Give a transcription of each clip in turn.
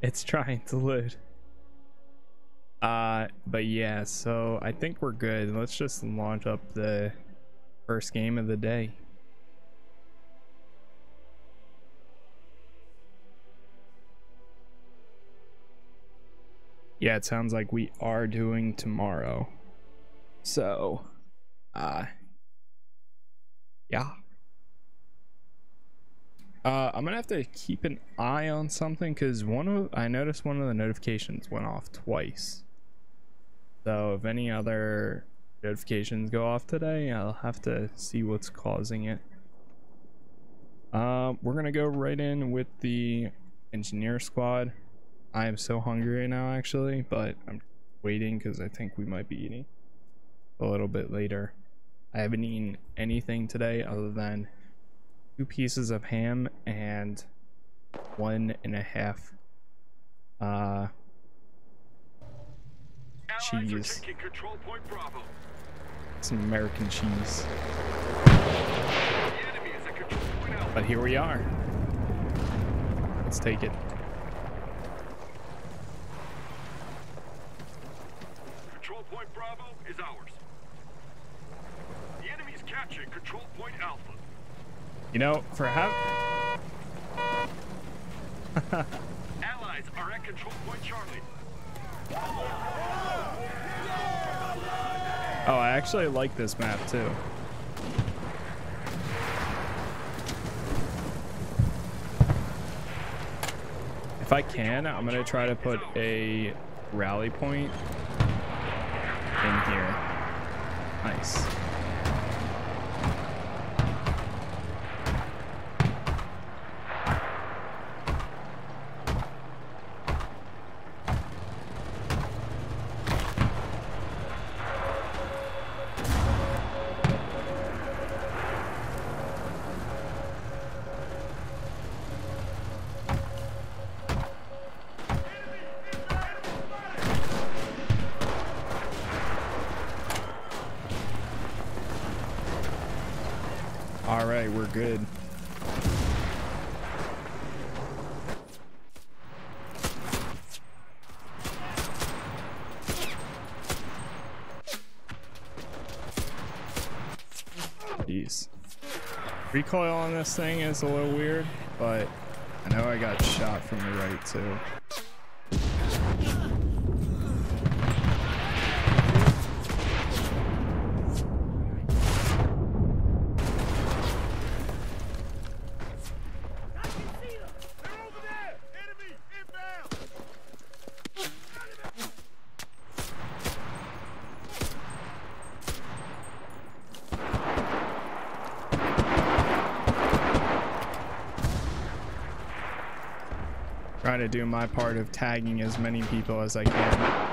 It's trying to load. Uh, but yeah, so I think we're good. Let's just launch up the first game of the day. Yeah, it sounds like we are doing tomorrow. So, uh, yeah. Uh, I'm gonna have to keep an eye on something because one of I noticed one of the notifications went off twice. So if any other notifications go off today, I'll have to see what's causing it. Uh, we're gonna go right in with the engineer squad. I am so hungry right now, actually, but I'm waiting because I think we might be eating a little bit later. I haven't eaten anything today other than two pieces of ham and one and a half uh cheese. some american cheese. But here we are. Let's take it. Control point bravo is ours. The enemy's capturing control point alpha you know, for how... Allies are at control point Charlie. Oh, I actually like this map too. If I can, I'm gonna try to put a rally point in here. Nice. Recoil on this thing is a little weird, but I know I got shot from the right too. To do my part of tagging as many people as I can.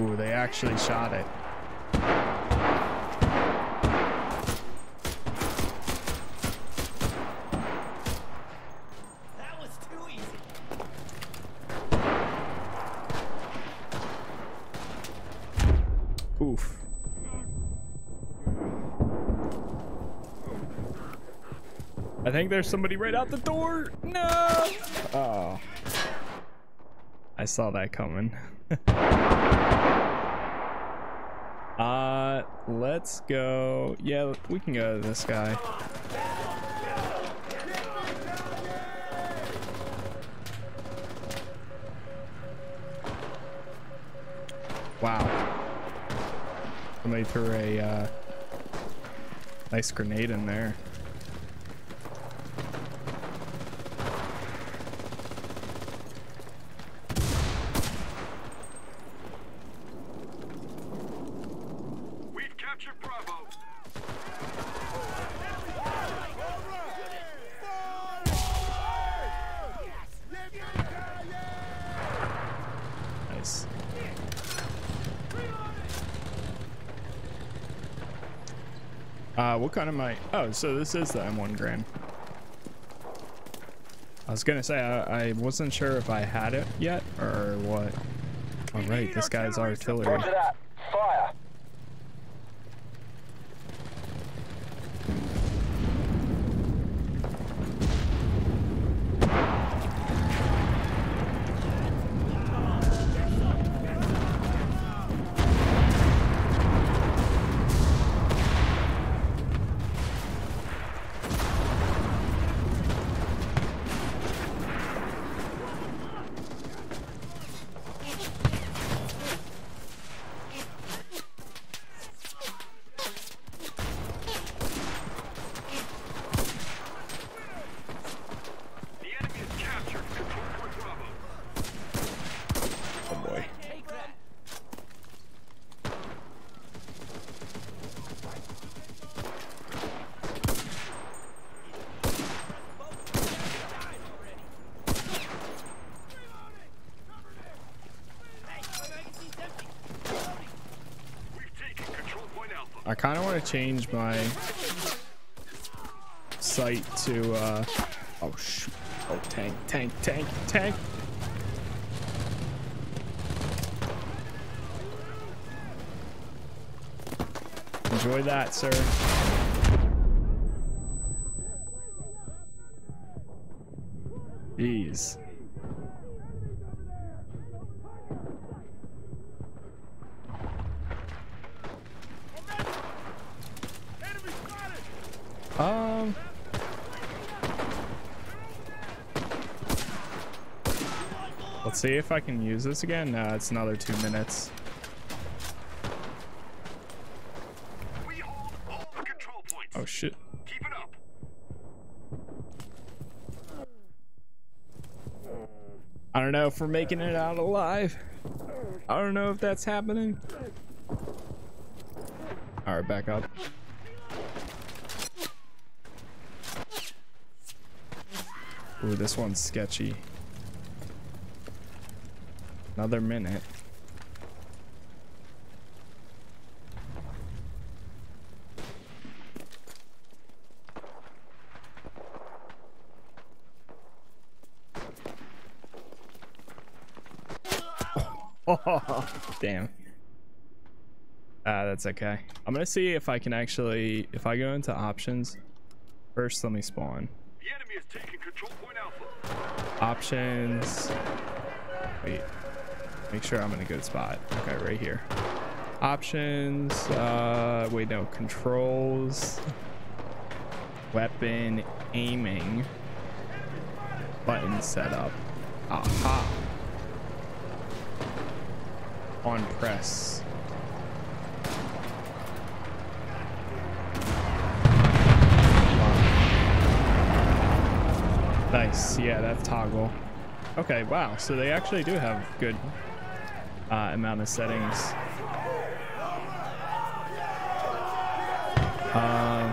Ooh, they actually shot it. I think there's somebody right out the door. No. Oh. I saw that coming. uh, let's go. Yeah, we can go to this guy. Wow. Somebody threw a uh, nice grenade in there. kind of my... Oh, so this is the M1 Garand. I was going to say, I, I, wasn't sure if I had it yet or what. All right, this guy's artillery. Kind of want to change my sight to uh oh shoot. Oh tank, tank, tank, tank. Enjoy that, sir. Jeez. Um. Let's see if I can use this again. No, it's another two minutes. We hold all the control points. Oh shit. Keep it up. I don't know if we're making it out alive. I don't know if that's happening. All right, back up. Ooh, this one's sketchy. Another minute. Oh, damn. Ah, that's okay. I'm gonna see if I can actually, if I go into options, first let me spawn. The enemy has taken control point Alpha. Options, wait, make sure I'm in a good spot. Okay, right here. Options, uh, wait, no, controls, weapon, aiming, button setup. Aha. On press. Nice. Yeah, that's toggle. Okay, wow. So they actually do have good uh, amount of settings. Um,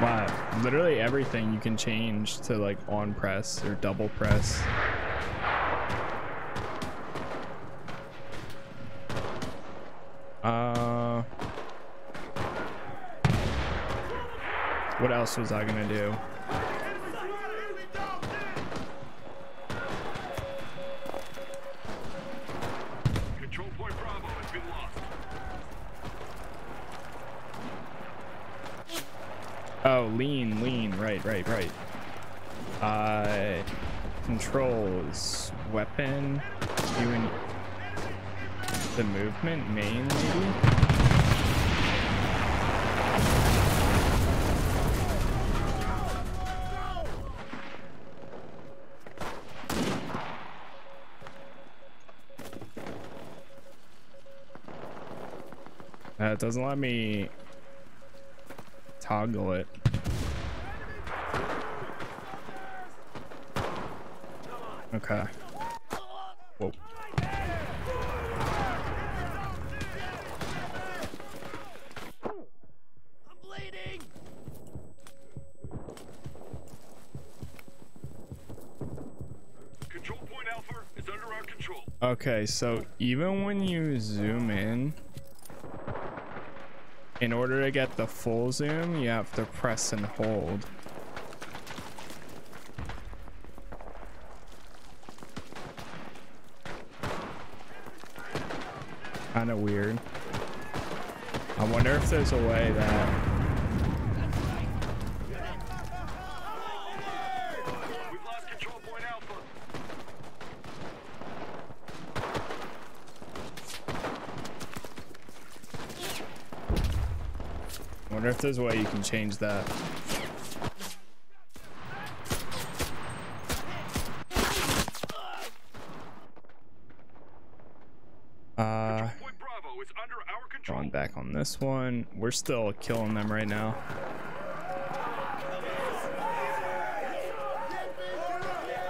wow. Literally everything you can change to like on press or double press. Was I gonna do? Control point Bravo has been lost. Oh, lean, lean. Right, right, right. Uh, controls, weapon, doing the movement, main, maybe. It doesn't let me toggle it. Okay. Whoa. I'm bleeding. Control point Alpha is under our control. Okay, so even when you zoom in, in order to get the full zoom, you have to press and hold. Kind of weird. I wonder if there's a way that We've lost control point Alpha. I wonder if there's a way you can change that. Uh, Point Bravo is under our control. going back on this one. We're still killing them right now.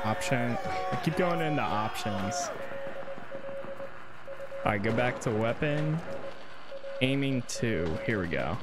Option. I keep going into options. All right, go back to weapon. Aiming two. Here we go.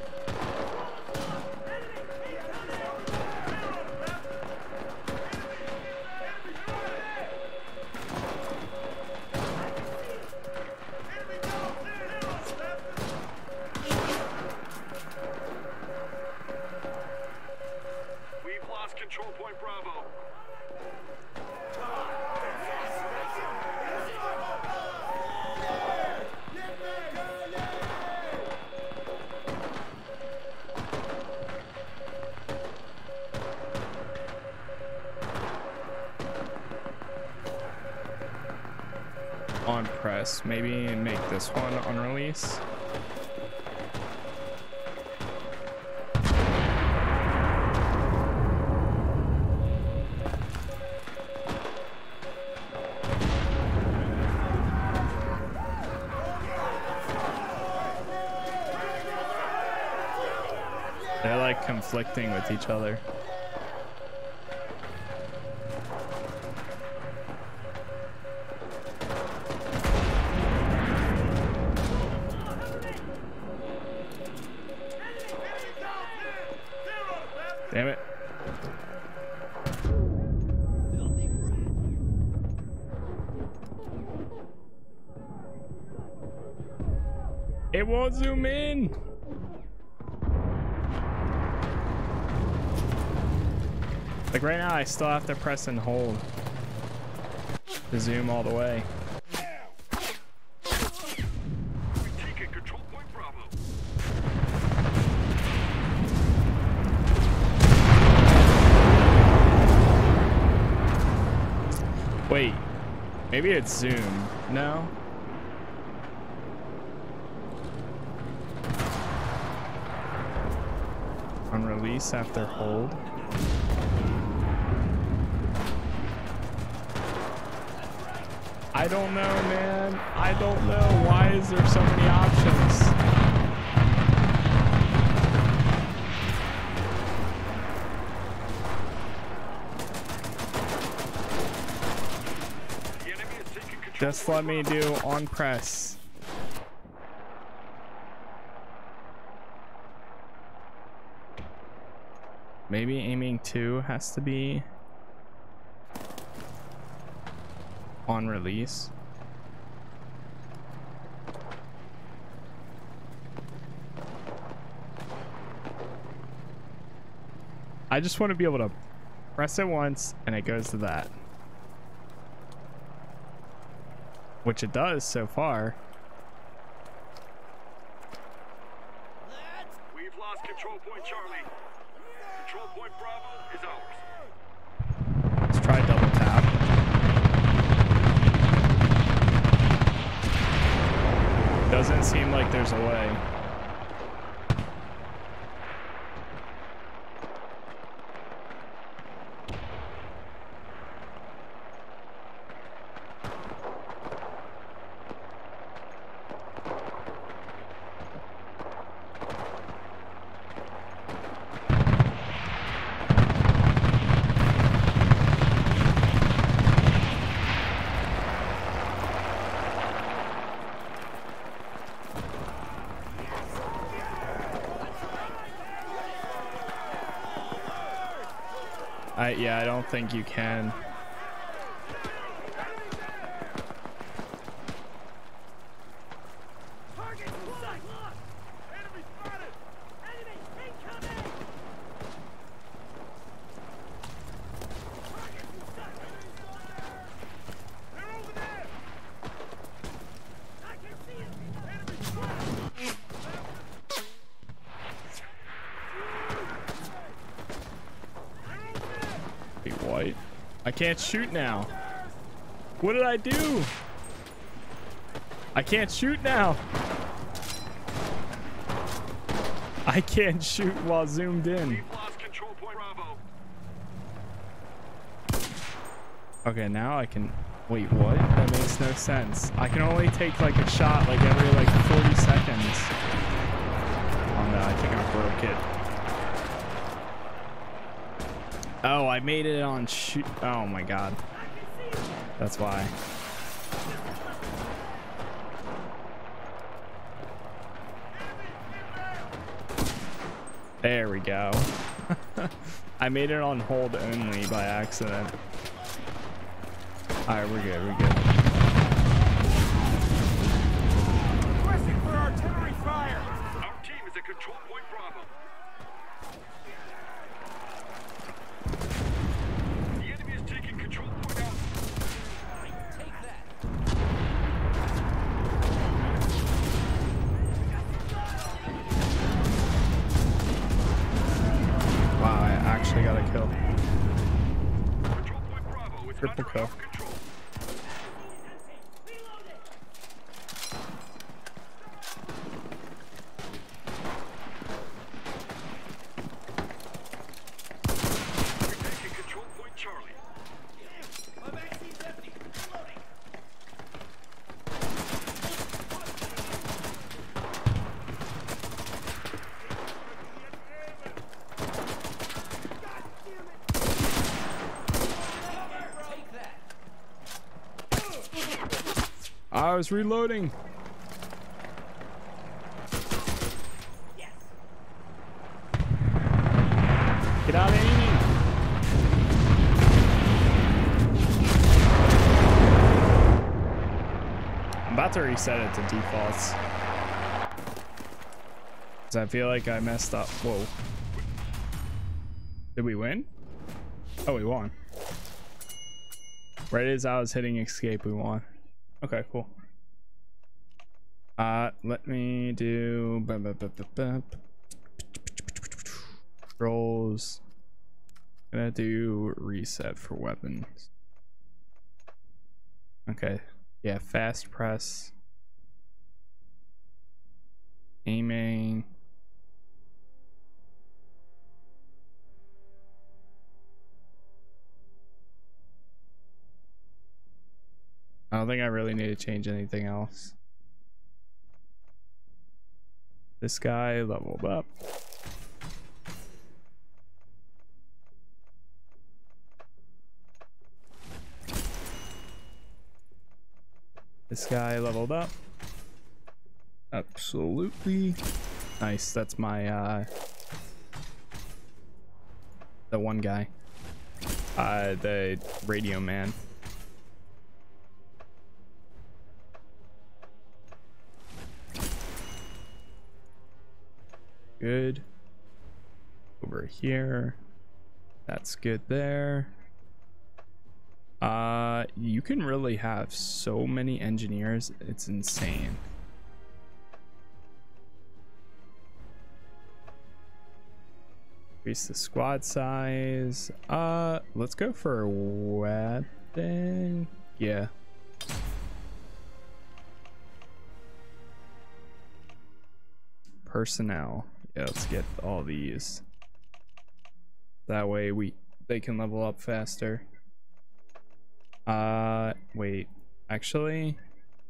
Press. Maybe make this one on release. They're like conflicting with each other. Still have to press and hold to zoom all the way. Wait, maybe it's zoom. No. On release after hold. I don't know, man. I don't know. Why is there so many options? Just let me do on press. Maybe aiming two has to be on release. I just want to be able to press it once and it goes to that. Which it does so far. We've lost control point Charlie. Control point Bravo is ours. Let's try double tap. Doesn't seem like there's a way. I yeah, I don't think you can. I can't shoot now. What did I do? I can't shoot now. I can't shoot while zoomed in. We've lost control point Bravo. Okay, now I can... Wait, what? That makes no sense. I can only take like a shot like every like 40 seconds. Oh no, I think I broke it. Oh, I made it on shoot. Oh my god. That's why. There we go. I made it on hold only by accident. Alright, we're good, we're good. Requesting for artillery fire! Our team is at control point Bravo. The enemy is taking control point out. Wow, I actually got a kill. Control point Bravo is Triple under kill. our control. We're taking control point Charlie. I was reloading. Get out of aiming. I'm about to reset it to defaults. Cause I feel like I messed up. Whoa. Did we win? Oh, we won. Right as I was hitting escape, we won. Okay, cool. Uh, let me do rolls. Gonna do reset for weapons. Okay, yeah, fast press, aiming. I don't think I really need to change anything else. This guy leveled up. This guy leveled up. Absolutely. Nice. That's my uh the one guy. Uh the radio man. Good. Over here. That's good there. Uh, you can really have so many engineers. It's insane. Increase the squad size. Uh, let's go for a weapon. Yeah. Personnel. Yeah, let's get all these. That way we they can level up faster. Uh, wait. Actually,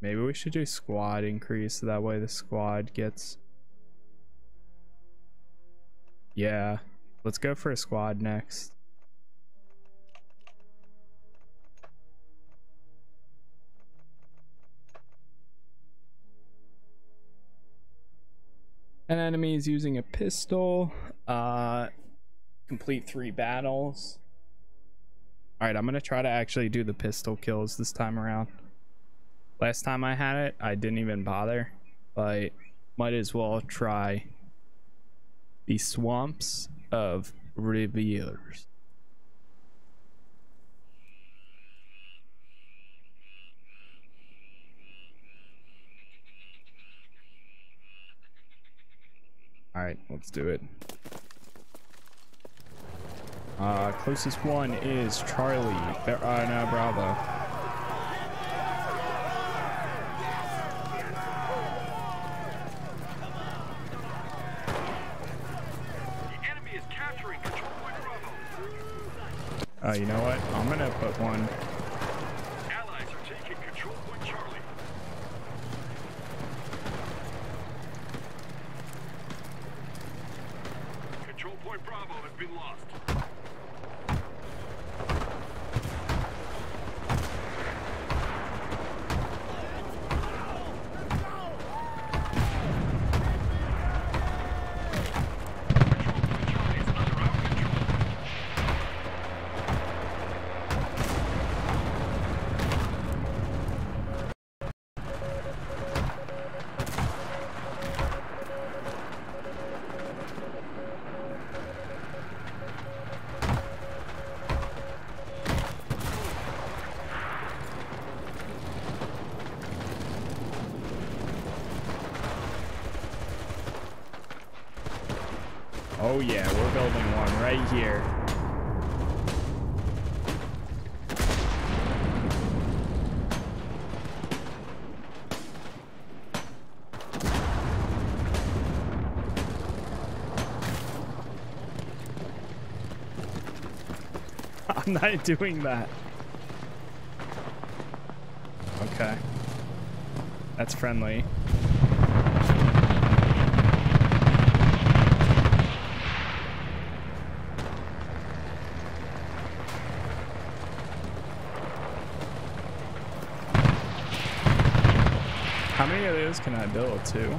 maybe we should do squad increase. So that way the squad gets. Yeah, let's go for a squad next. An enemy is using a pistol. Uh, complete three battles. All right, I'm gonna try to actually do the pistol kills this time around. Last time I had it, I didn't even bother, but might as well try the swamps of revealers. All right, let's do it. Uh, closest one is Charlie. There, uh, no, Bravo. Uh, you know what? I'm gonna put one. Allies are taking control point Charlie. Control point Bravo not doing that. Okay. That's friendly. How many of those can I build too?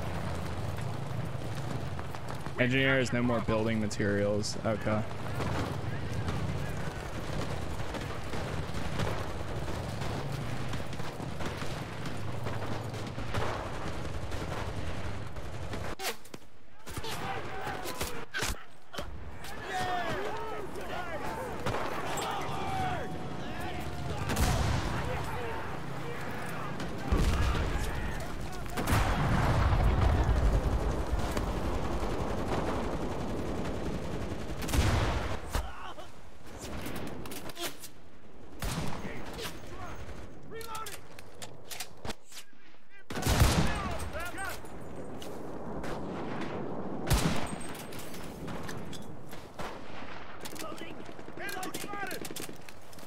Engineers, no more building materials. Okay.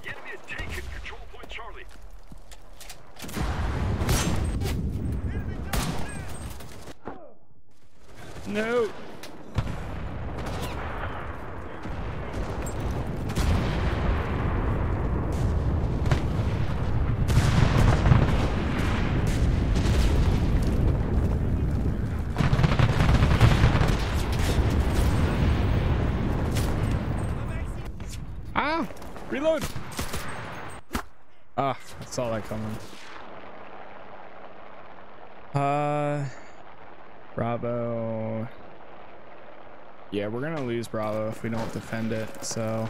The enemy has taken control point Charlie. No. Ah! Reload! Ah, I saw that coming. Uh, Bravo. Yeah, we're gonna lose Bravo if we don't defend it. So,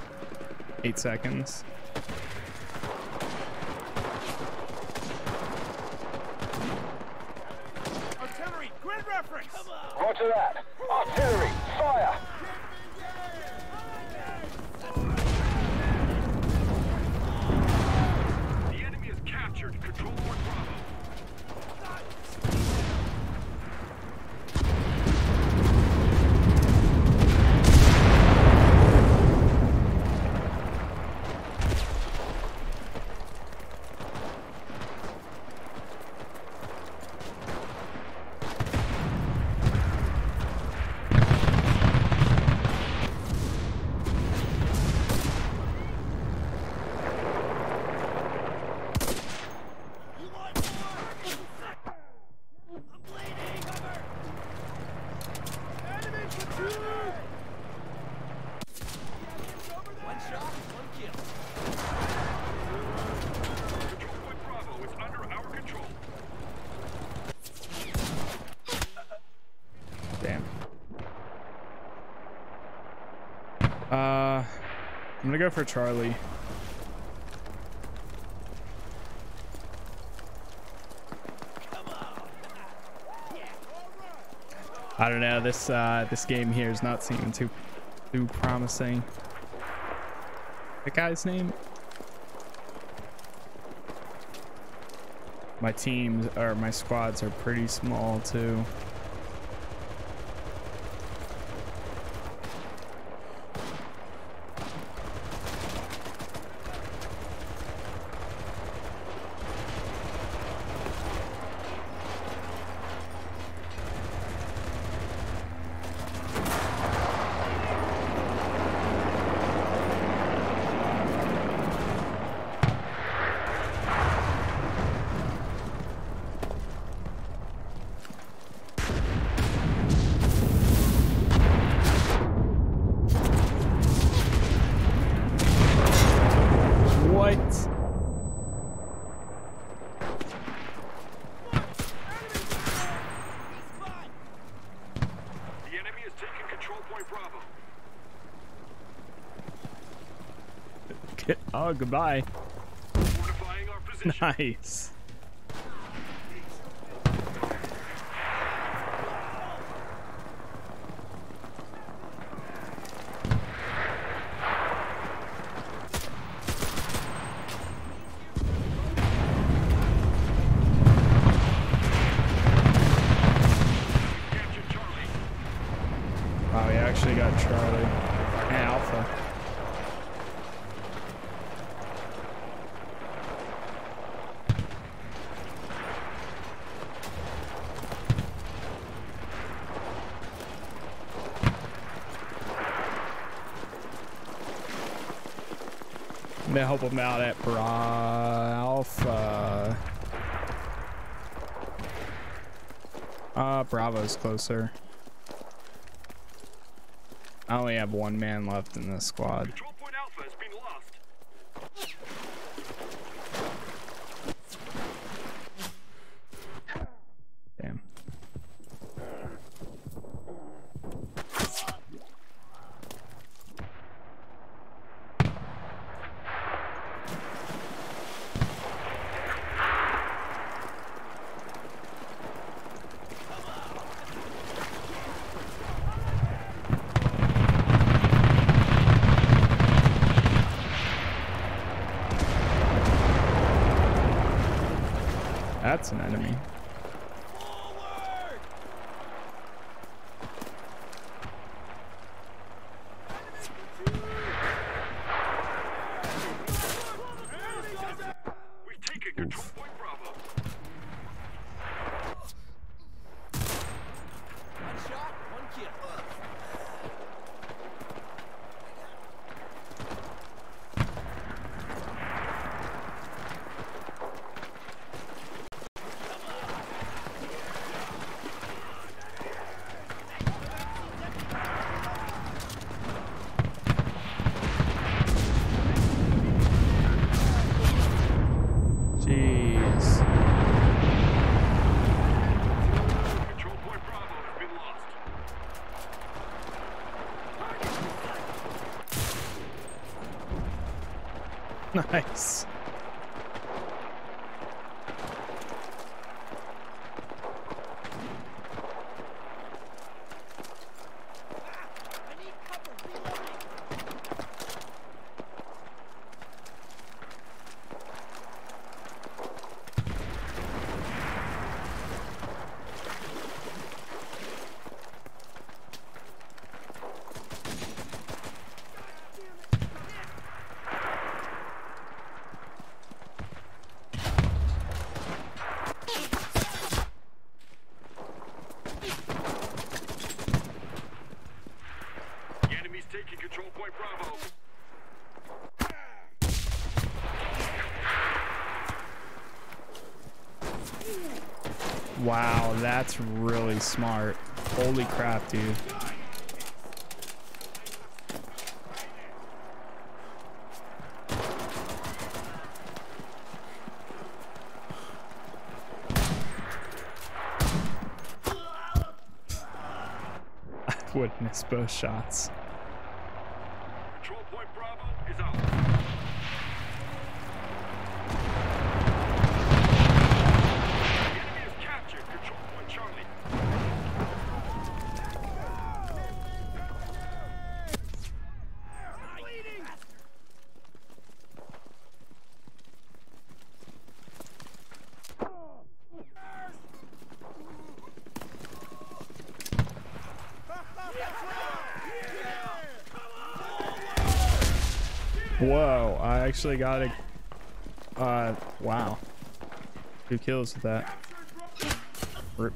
eight seconds. for Charlie. I don't know. This uh, this game here is not seeming too too promising. The guy's name. My teams or my squads are pretty small too. goodbye. Nice. help him out at Bravo. Ah, uh, Bravo's closer. I only have one man left in this squad. Nice. smart. Holy crap, dude. I would miss both shots. Actually got a uh wow. Two kills with that. Rip.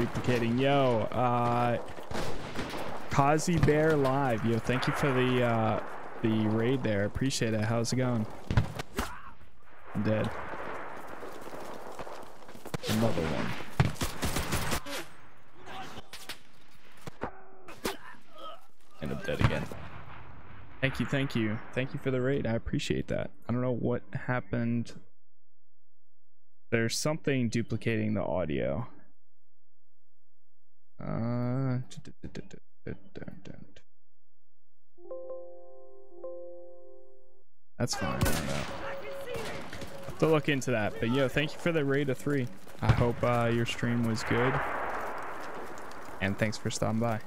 Duplicating? Yo, uh Kazi Bear Live. Yo, thank you for the uh the raid there. Appreciate it. How's it going? I'm dead. Another one. And I'm dead again. Thank you, thank you. Thank you for the raid. I appreciate that. I don't know what happened. There's something duplicating the audio. Uh That's fine. I don't. Have to look into that. But yo, thank you for the raid of three. I hope uh, your stream was good. And thanks for stopping by.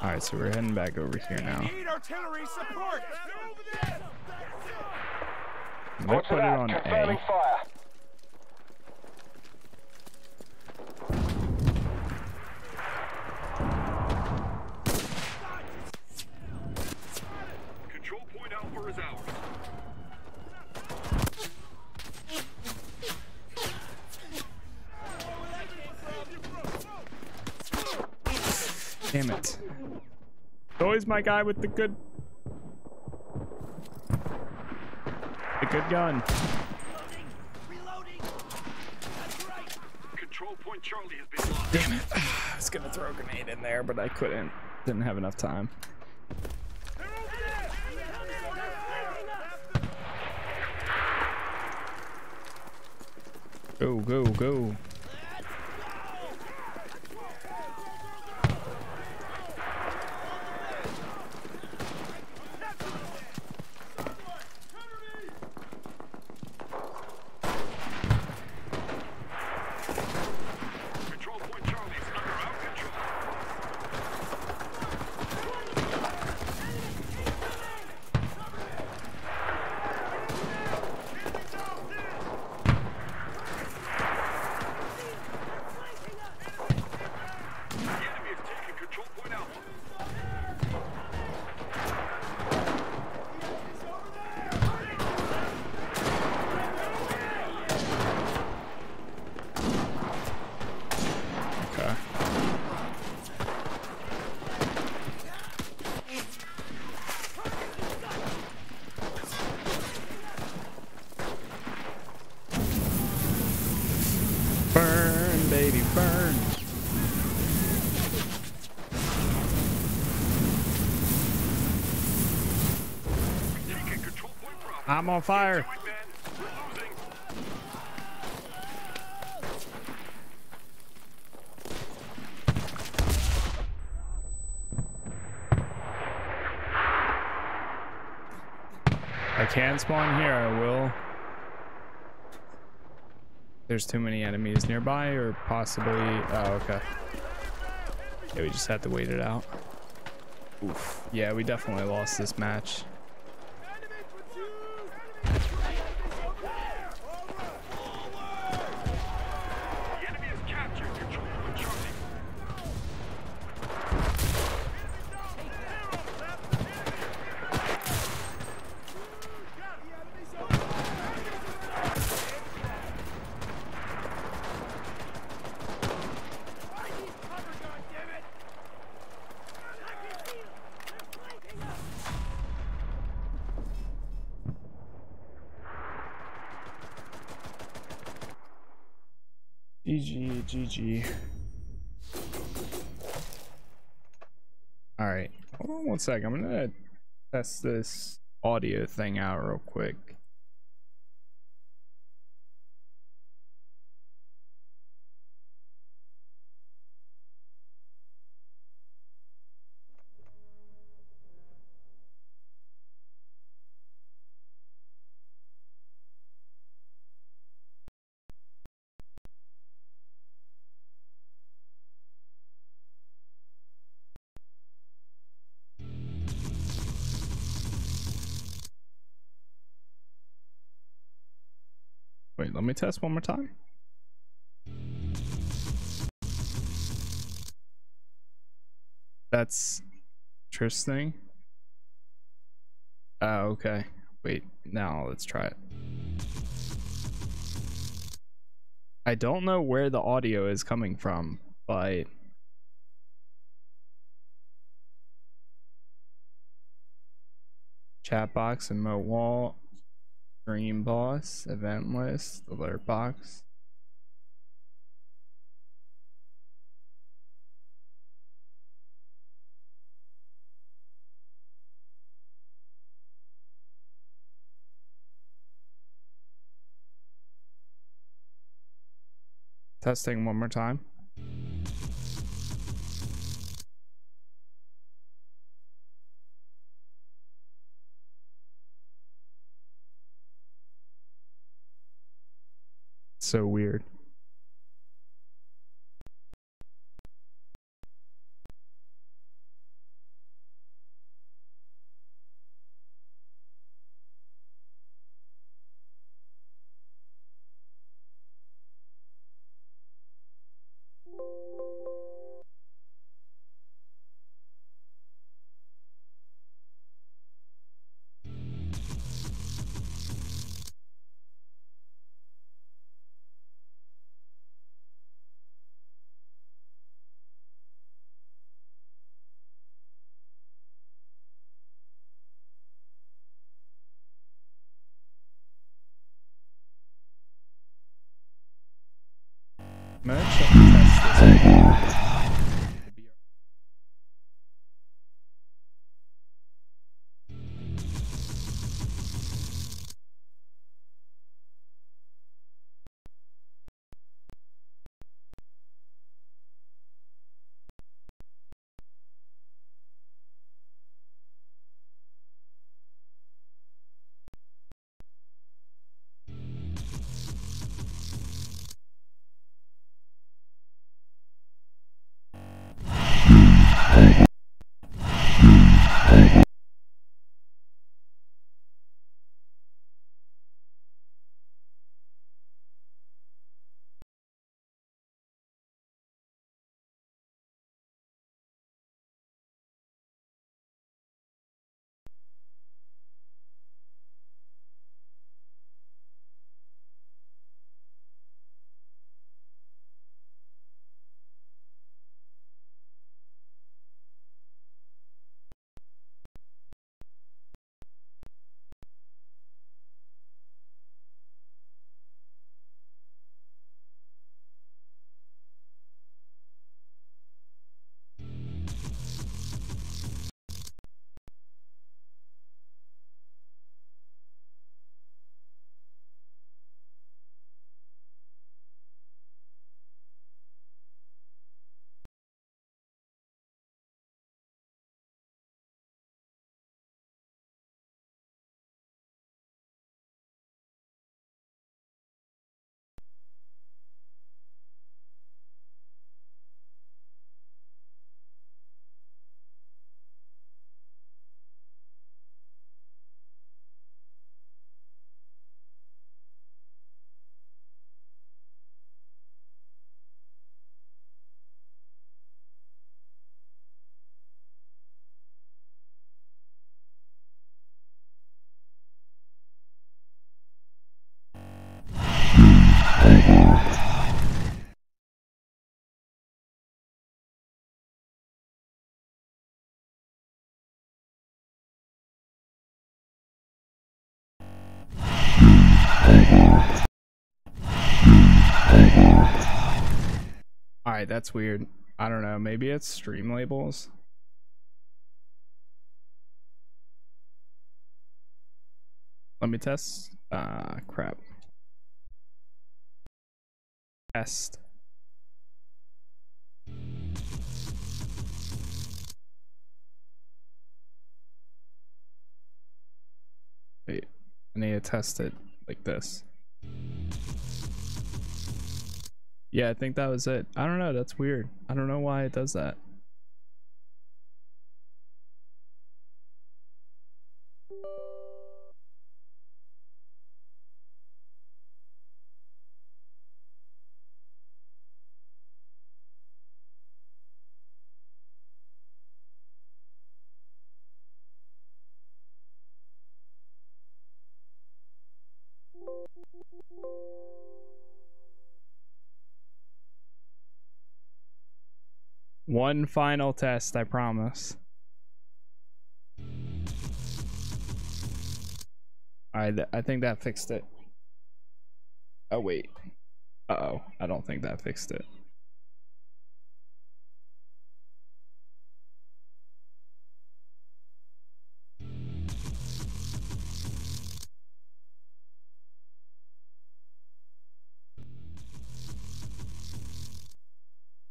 All right, so we're heading back over here now. Need artillery support. They Roger put it on Confirming A. fire. Control point Alpha is ours. Damn it. Always my guy with the good. The good gun. Reloading. That's right. Control point Charlie has been lost. Damn it. I was gonna throw a grenade in there, but I couldn't. Didn't have enough time. Go, go, go. Control point Charlie is under our control. The enemy has taken control point Alpha. Okay. Burn, baby, burn. Taking control point Bravo. I'm on fire. I can spawn here, I will. There's too many enemies nearby, or possibly. Oh, okay. Yeah, we just have to wait it out. Oof. Yeah, we definitely lost this match. GG. Alright, hold on one sec. I'm gonna test this audio thing out real quick. Test one more time. That's interesting. Oh, okay. Wait, now let's try it. I don't know where the audio is coming from, but chat box and mo wall Stream boss, event list, alert box. Testing one more time. So weird. Alright, that's weird. I don't know. Maybe it's Streamlabs. Let me test. Ah, crap. Test. Wait, I need to test it like this. Yeah, I think that was it. I don't know. That's weird. I don't know why it does that. One final test, I promise. Alright, th- I think that fixed it. Oh, wait. Uh oh. I don't think that fixed it.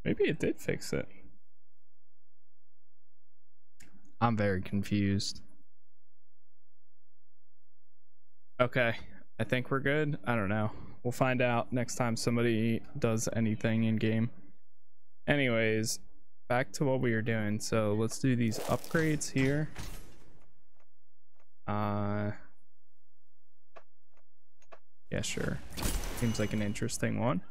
Maybe it did fix it. I'm very confused. Okay, I think we're good. I don't know. We'll find out next time somebody does anything in game. Anyways, back to what we were doing. So let's do these upgrades here. Uh, yeah, sure. Seems like an interesting one.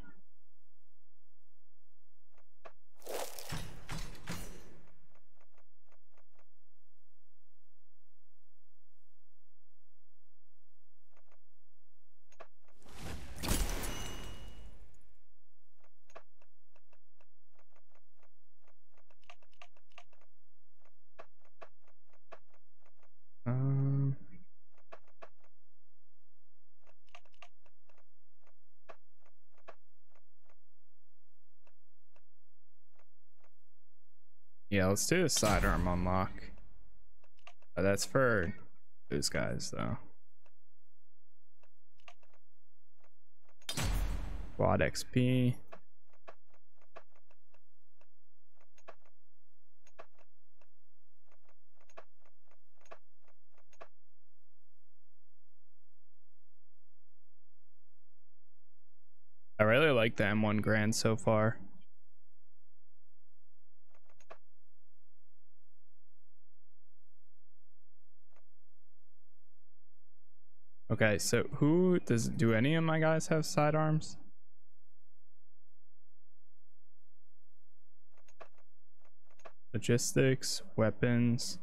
Um, yeah, let's do a sidearm unlock. Uh, that's for those guys, though. Quad XP. I really like the M1 Garand so far. Okay, so who does do any of my guys have sidearms? Logistics, weapons.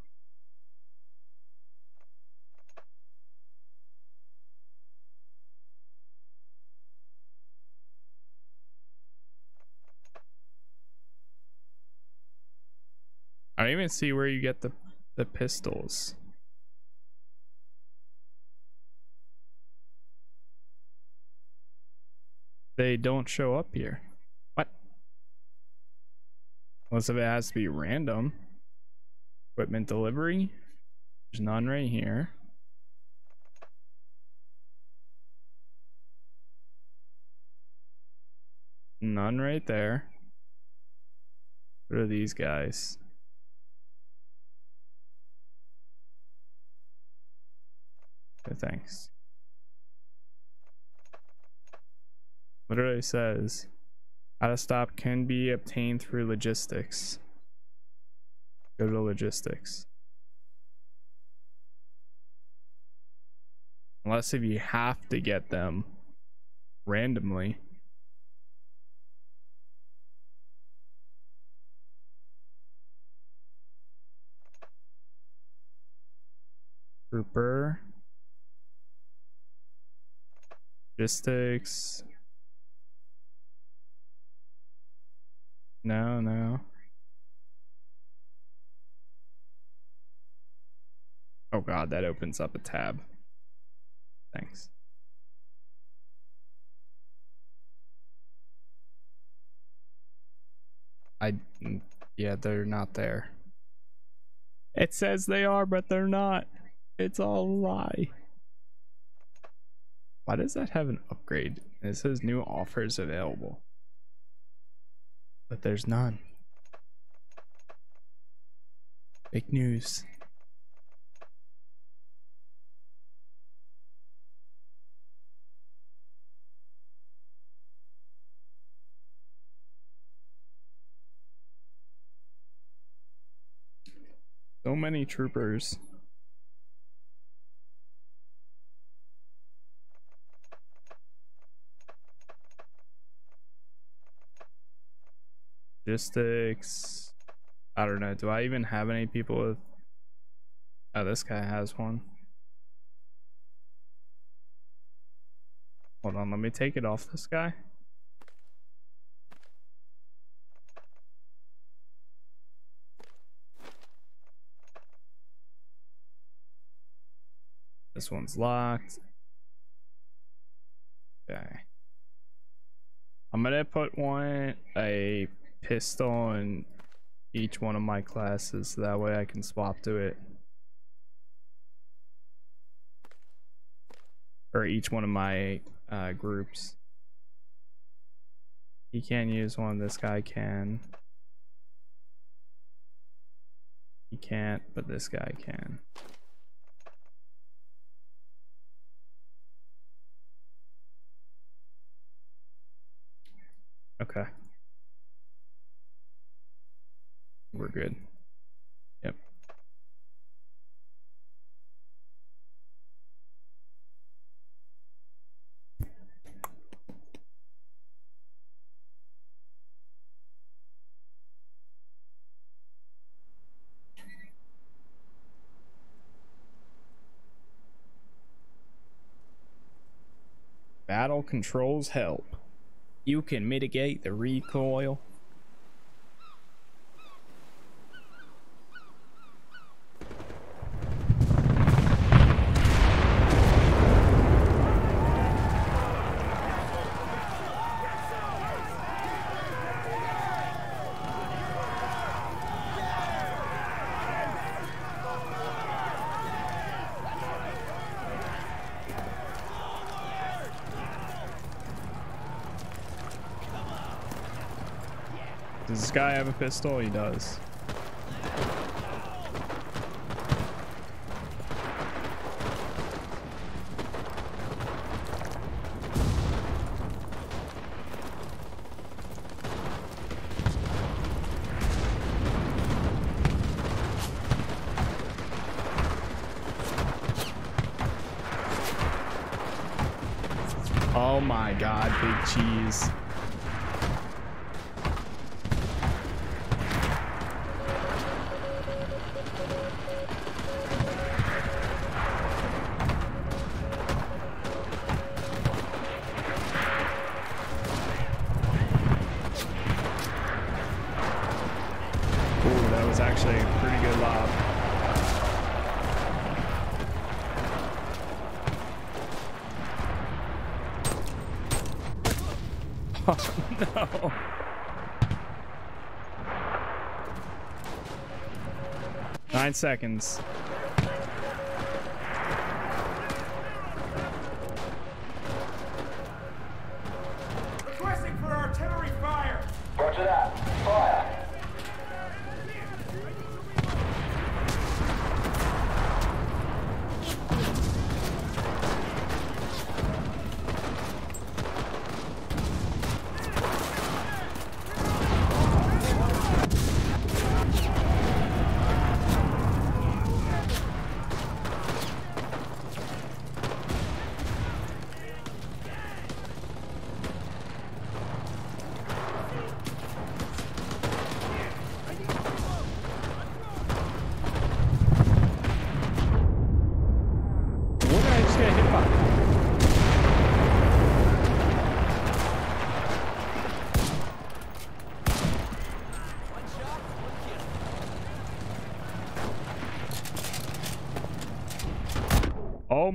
I don't even see where you get the the pistols. They don't show up here. What? Unless if it has to be random. Equipment delivery. There's none right here. None right there. What are these guys? Okay, thanks. Literally says how to stop can be obtained through logistics. Go to logistics. Unless if you have to get them randomly. Trooper. Logistics. No, no. Oh god, that opens up a tab. Thanks. I mm, yeah, they're not there. It says they are, but they're not. It's all a lie. Why does that have an upgrade? It says new offers available. But there's none. Fake news. So many troopers. Logistics. I don't know. Do I even have any people with. Oh, this guy has one. Hold on, let me take it off this guy. This one's locked. Okay. I'm gonna put one a pistol in each one of my classes so that way I can swap to it. Or each one of my uh, groups. He can't use one, this guy can. He can't, but this guy can. Okay. We're good. Yep. Battle controls help. You can mitigate the recoil. Guy have a pistol? He does. Oh my god, big cheese. Seconds.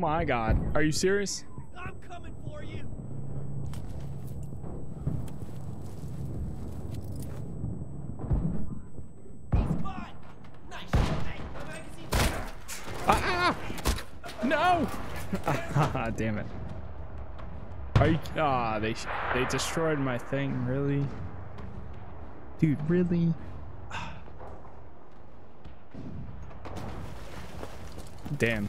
my god. Are you serious? I'm coming for you. Nice ah, ah, ah! No! Damn it. Are you ah, they they destroyed my thing, really? Dude, really? Damn.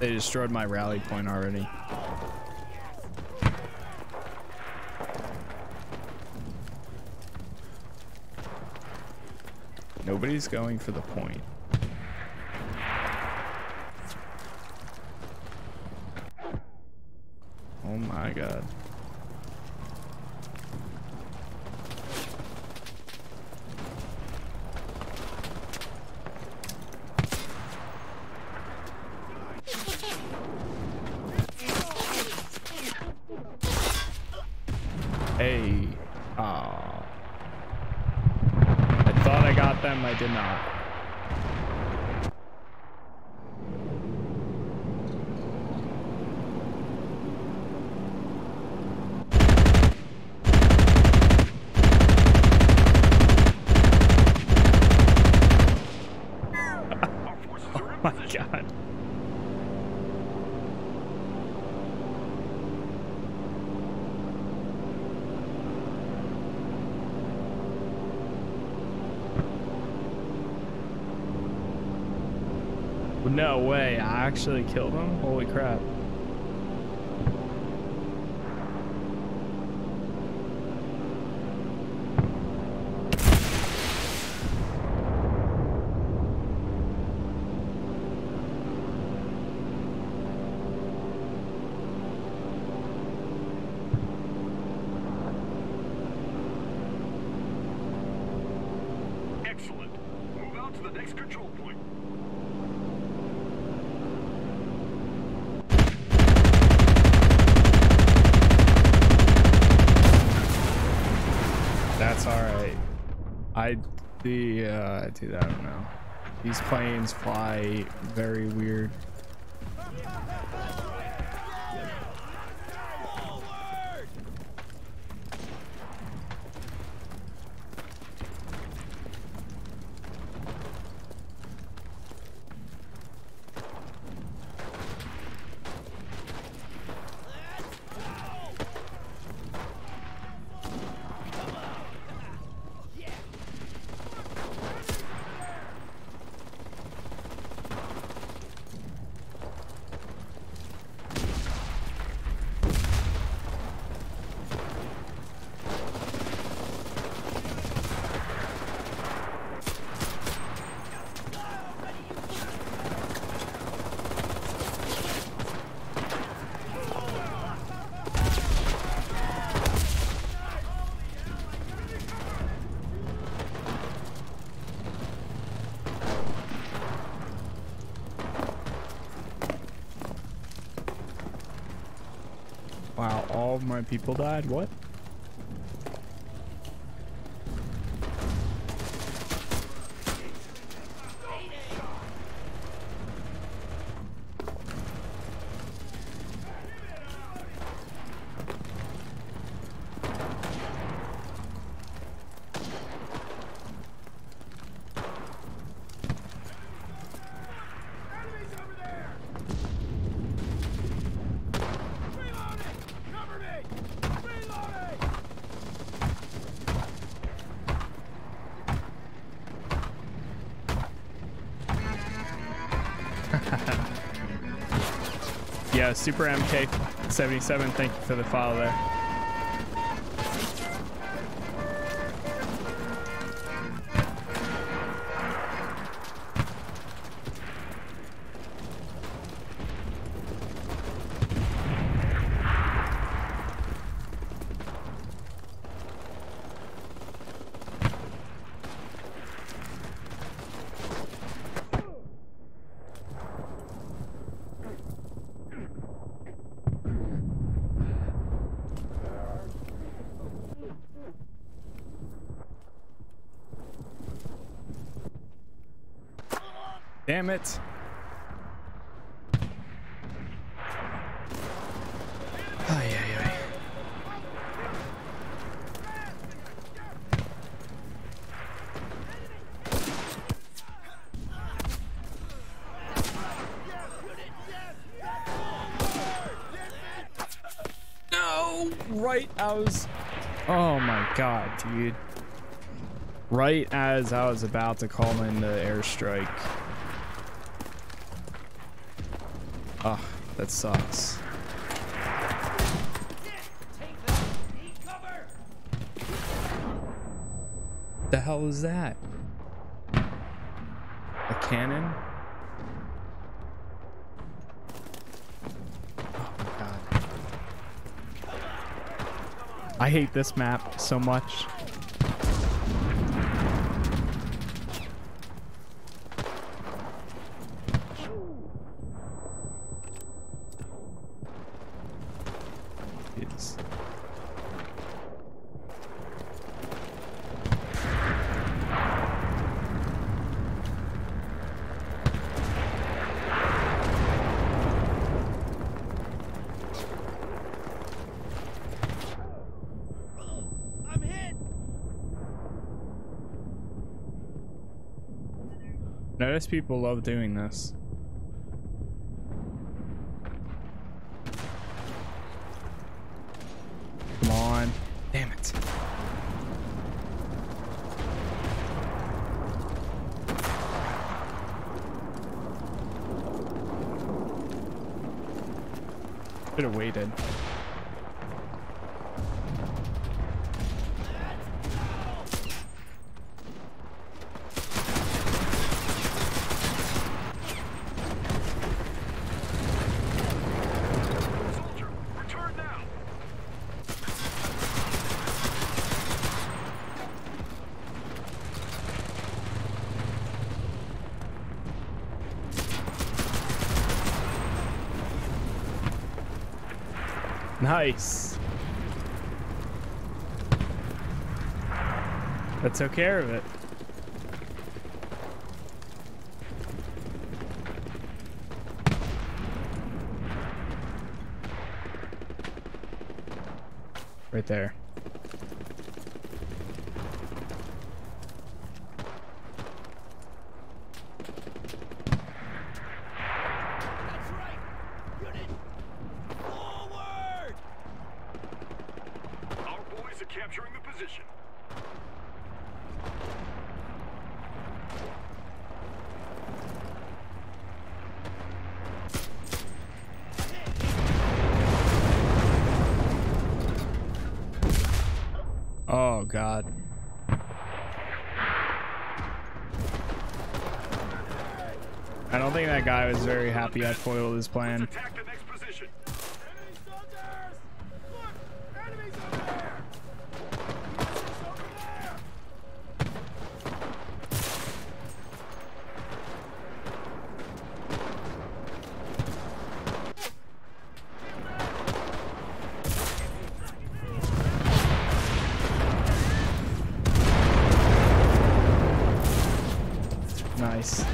They destroyed my rally point already. Nobody's going for the point. Oh my god. Hey. Aw. I thought I got them, I did not. Our forces are in My position. god. No way, I actually killed him? Holy crap. Excellent. Move out to the next control point. That's alright. I the uh dude, I don't know. These planes fly very weird. Wow, all of my people died? What? Super MK77, thank you for the follow there. damn it. Ay, ay, ay. No! Right, I. Oh my god, dude right as I was about to call in the airstrike. That sucks. The hell is that? A cannon? Oh my god. I hate this map so much. It's I'm hit. Notice people love doing this. Come on. Damn it. Should have waited. Soldier, return now. Nice. That took care of it. Right there. That's right. Unit forward. Our boys are capturing the position. Oh god. I don't think that guy was very happy I foiled his plan. Attack the next position. Enemy soldiers. Look, enemies over there. Enemies over there. Nice.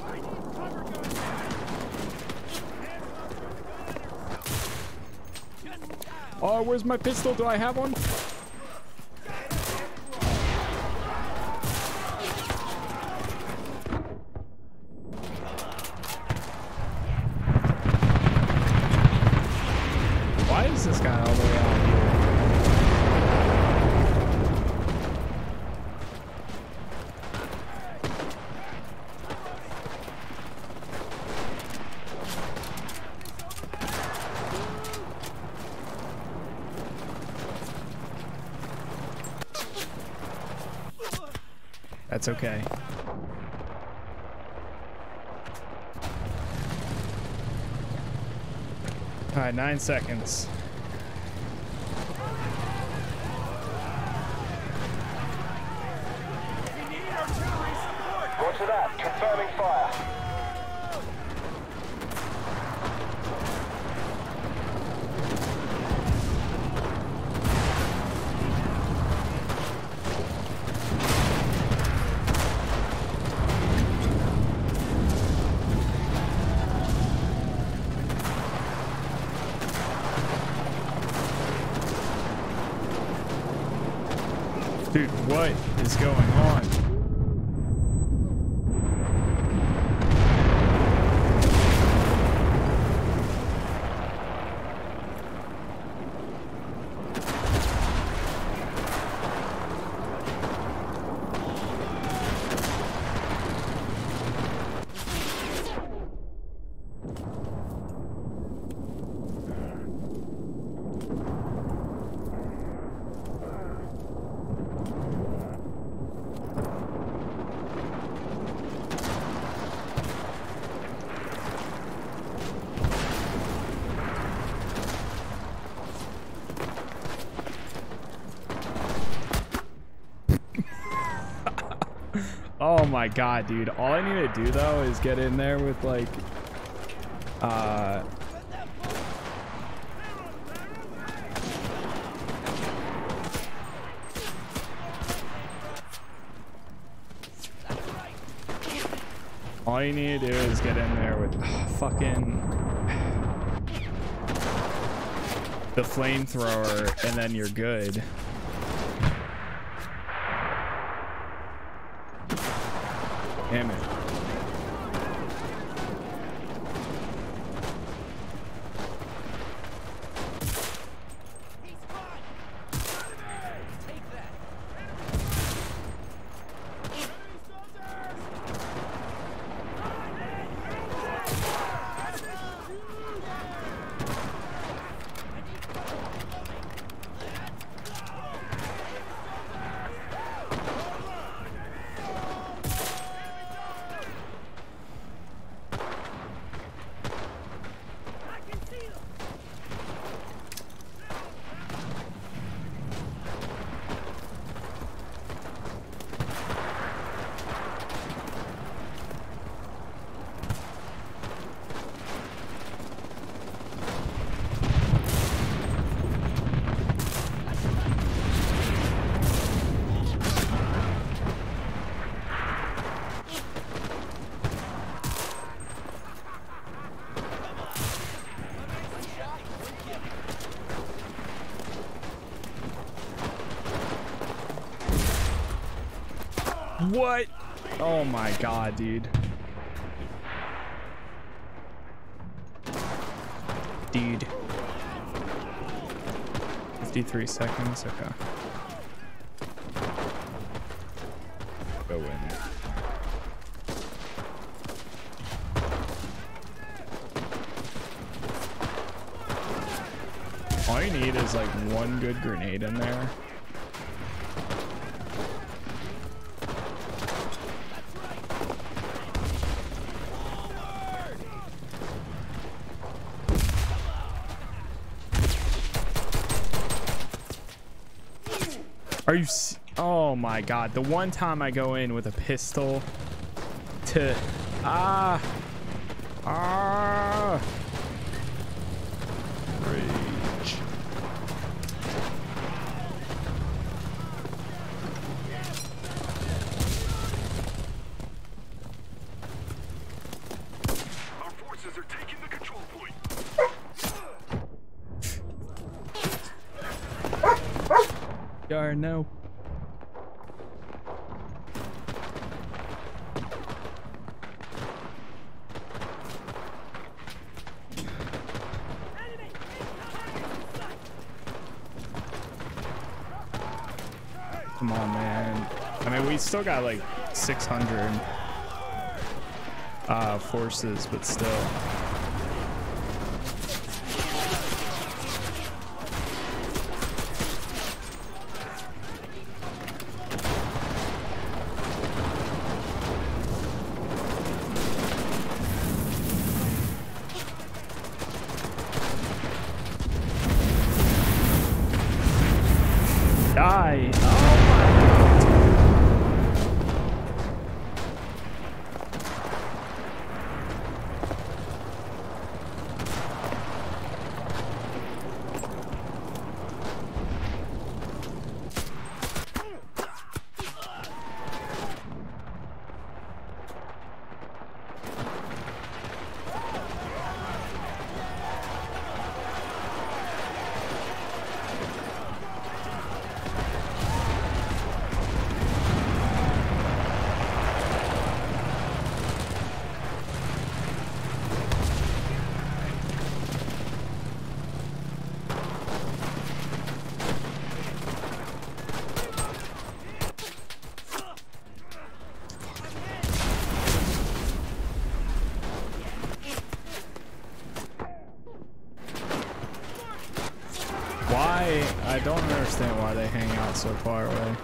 I need cover gun. Hands up for the gun. Just down. Oh, where's my pistol? Do I have one? Why is this guy all the way out here? That's okay. All right, nine seconds. Roger that. Confirming fire. Dude, what is going on? Oh my god, dude. All I need to do though is get in there with like uh All you need to do is get in there with fucking the flamethrower and then you're good. Damn it. What? Oh my god, dude. Dude. 53 seconds, okay. Go in. All you need is like one good grenade in there. Are you? Oh my god! The one time I go in with a pistol to ah ah rage. Our forces are taking the control point. Yar no. Come on, man. I mean, we still got like 600 uh, forces, but still. Die. Oh my god. I don't understand why they hang out so far away.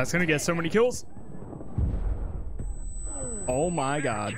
That's gonna get so many kills. Oh my god.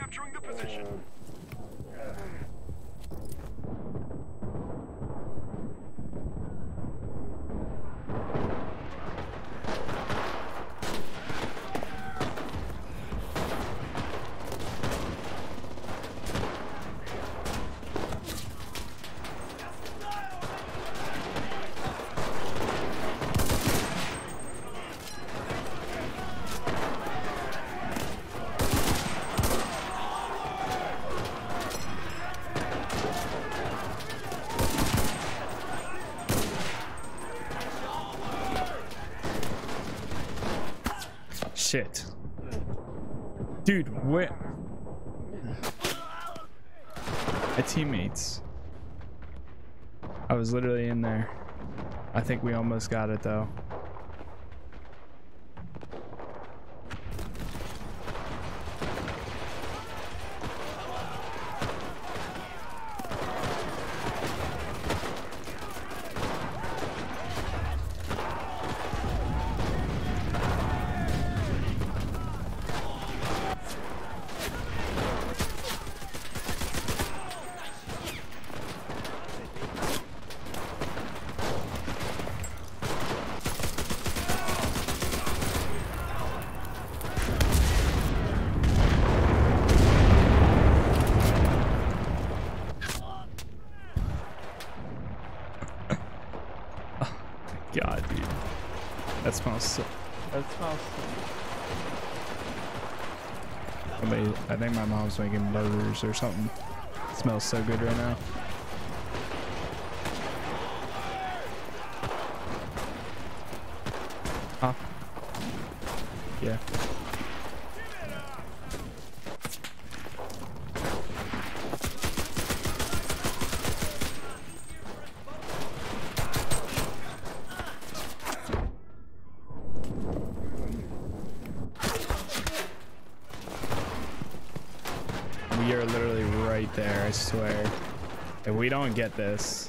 Shit. Dude, where? My teammates. I was literally in there. I think we almost got it though. God, dude. That smells so. That smells so. Somebody, I mom's making burgers or something. It smells so good right now. Huh? Yeah. We are literally right there, I swear. If we don't get this,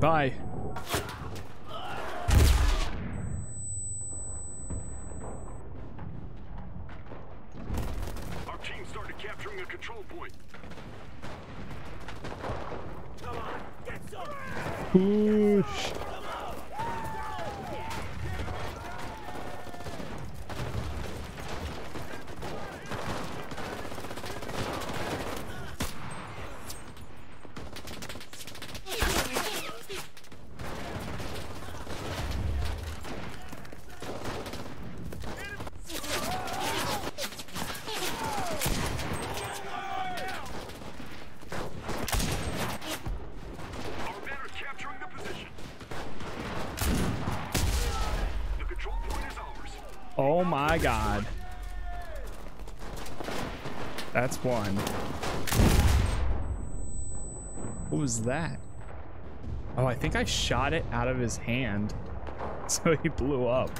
Goodbye. Our team started capturing a control point. Push. Our men are capturing the position. The control point is ours. Oh my god. One. What was that? Oh, I think I shot it out of his hand. So he blew up.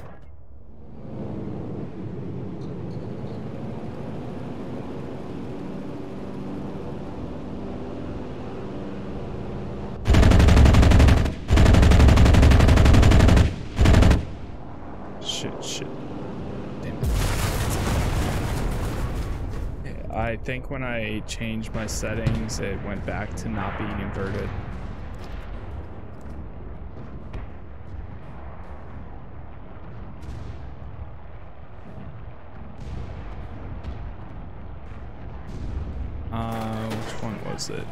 Shit, shit. Damn it. Yeah, I when I changed my settings, it went back to not being inverted. Uh, which one was it?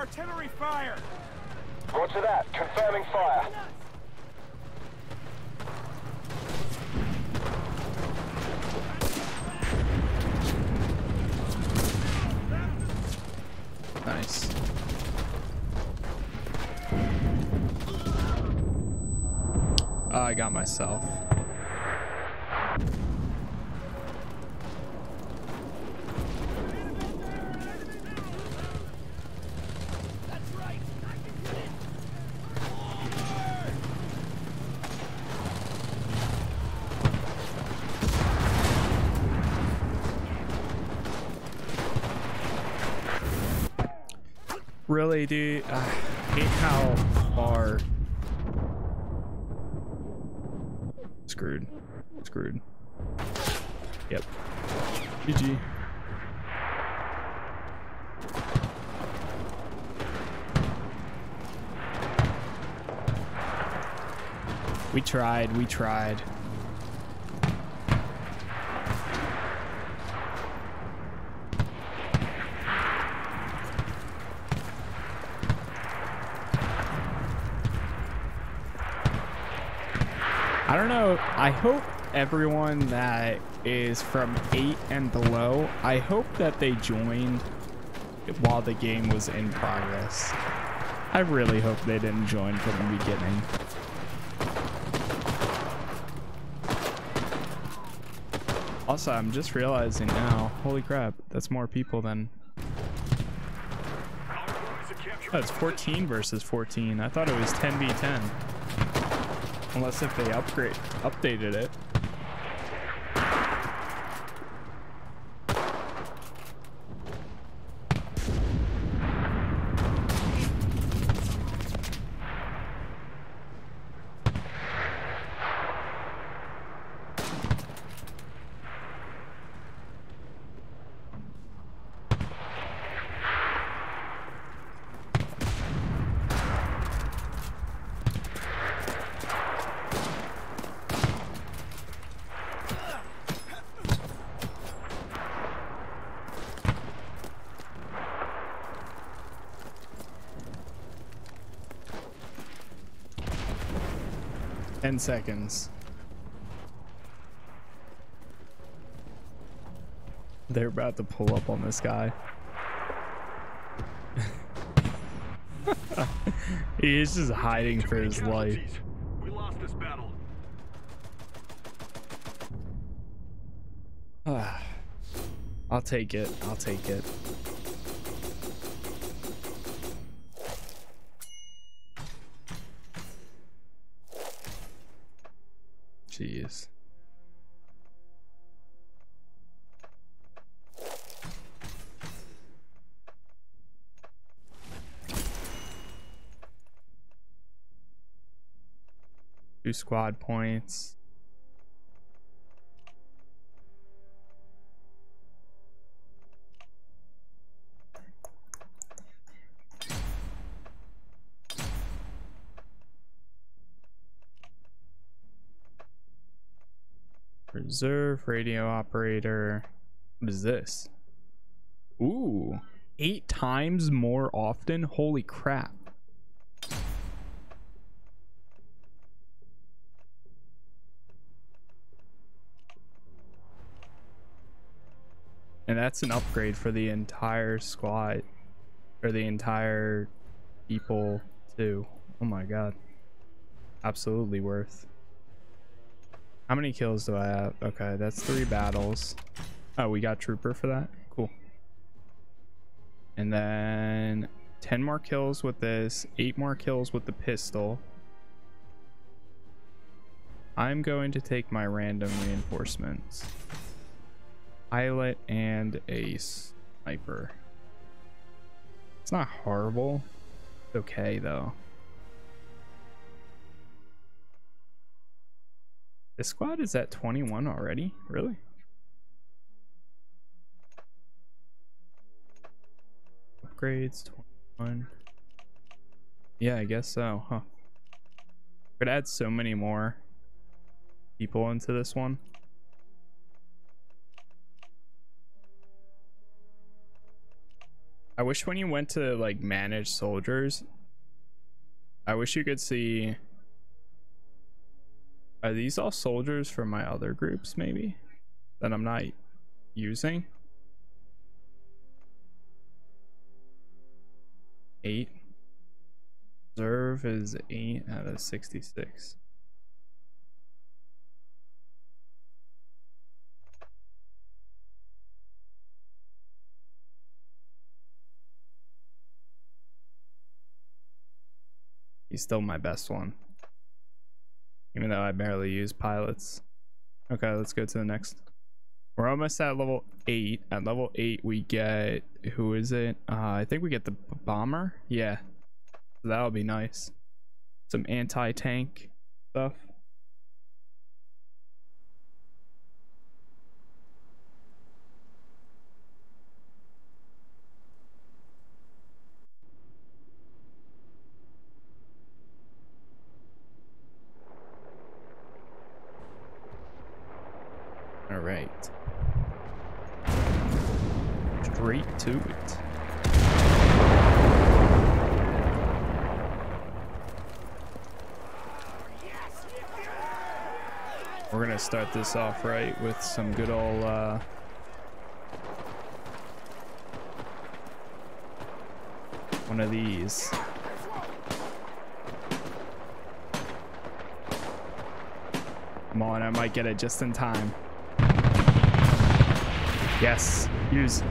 Artillery fire. Roger that. Confirming fire. Nice. Ah, I got myself. Dude? Hate how far. Screwed. Screwed. Yep. GG. We tried, we tried. I don't know. I hope everyone that is from 8 and below, I hope that they joined while the game was in progress. I really hope they didn't join from the beginning. Also, I'm just realizing now, holy crap, that's more people than... Oh, it's 14 versus 14. I thought it was 10v10. Unless if they upgrade, updated it. Ten seconds. They're about to pull up on this guy. he is just hiding for his life. We lost this battle. I'll take it. I'll take it. Squad points. Reserve radio operator. What is this? Ooh, eight times more often. Holy crap. And that's an upgrade for the entire squad. Or the entire people, too. Oh my god. Absolutely worth. How many kills do I have? Okay, that's three battles. Oh, we got Trooper for that? Cool. And then 10 more kills with this, 8 more kills with the pistol. I'm going to take my random reinforcements. Pilot and a sniper. It's not horrible. It's okay though. The squad is at 21 already? Really? Upgrades 21. Yeah, I guess so, huh? Could add so many more people into this one. I wish when you went to like manage soldiers, I wish you could see are these all soldiers from my other groups, maybe? That I'm not using? Eight. Reserve is eight out of 66. He's still my best one even though I barely use pilots. Okay, let's go to the next We're almost at level eight. At level eight, we get who is it? Uh, I think we get the bomber. Yeah, that'll be nice. Some anti-tank stuff. All right. Straight to it. Start this off right with some good old uh one of these. Come on, I might get it just in time. Yes, use.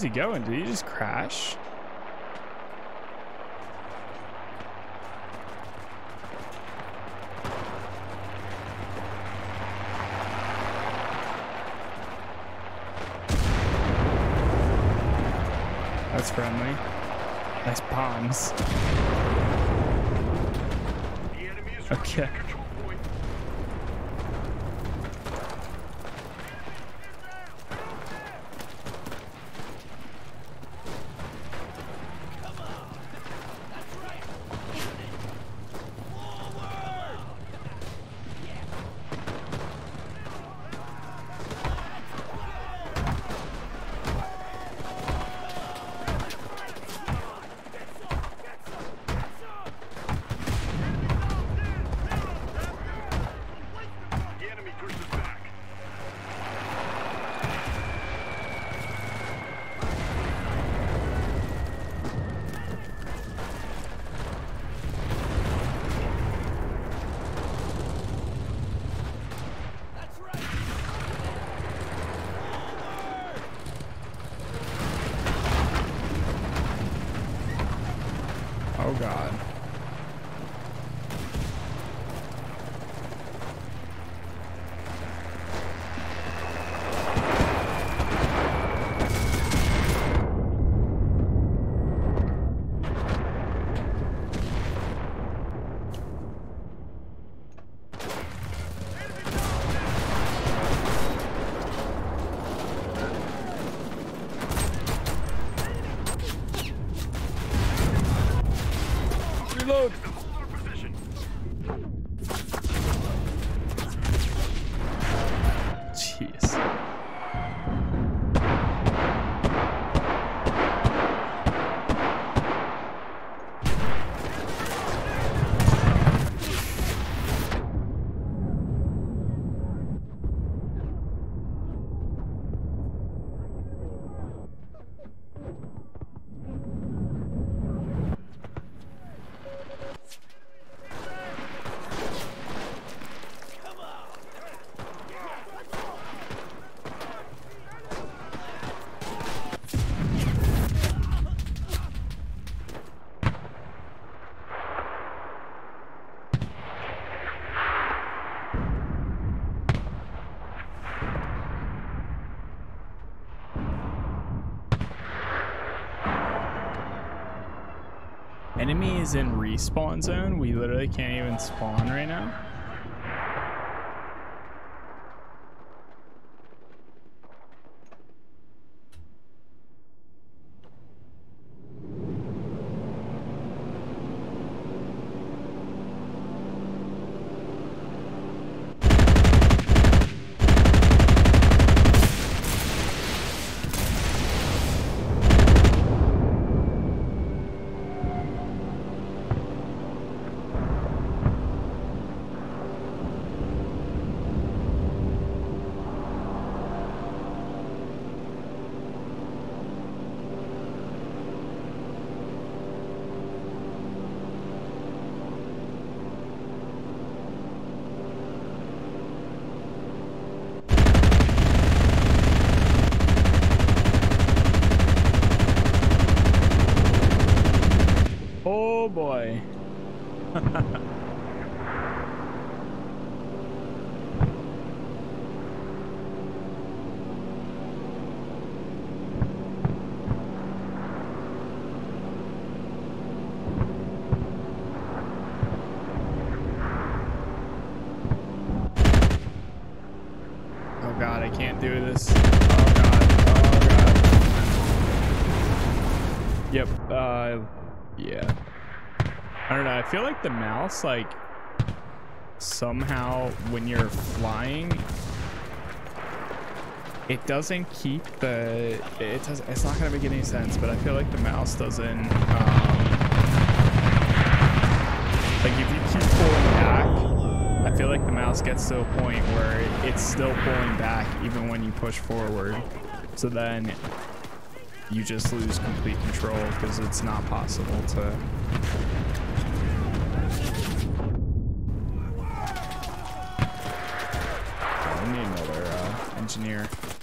Where is he going? Did he just crash? That's friendly. Nice bombs. The enemy is Okay. Is in respawn zone. We literally can't even spawn right now. Like, somehow when you're flying, it doesn't keep the. It does. It's not gonna make any sense, but I feel like the mouse doesn't. Um, like if you keep pulling back, I feel like the mouse gets to a point where it's still pulling back even when you push forward. So then you just lose complete control because it's not possible to. Oh, we need another uh, engineer.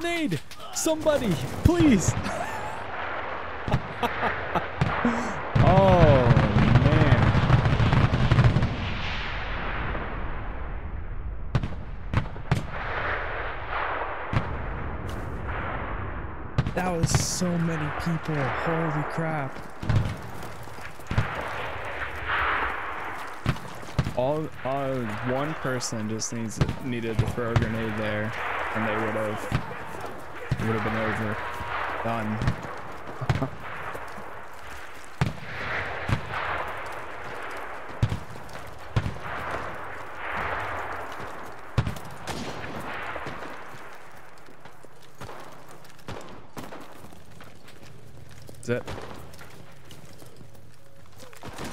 Grenade! Somebody, please! oh man. That was so many people. Holy crap. all uh, one person just needs needed to throw a grenade there, and they would have would have been over, done. That's it.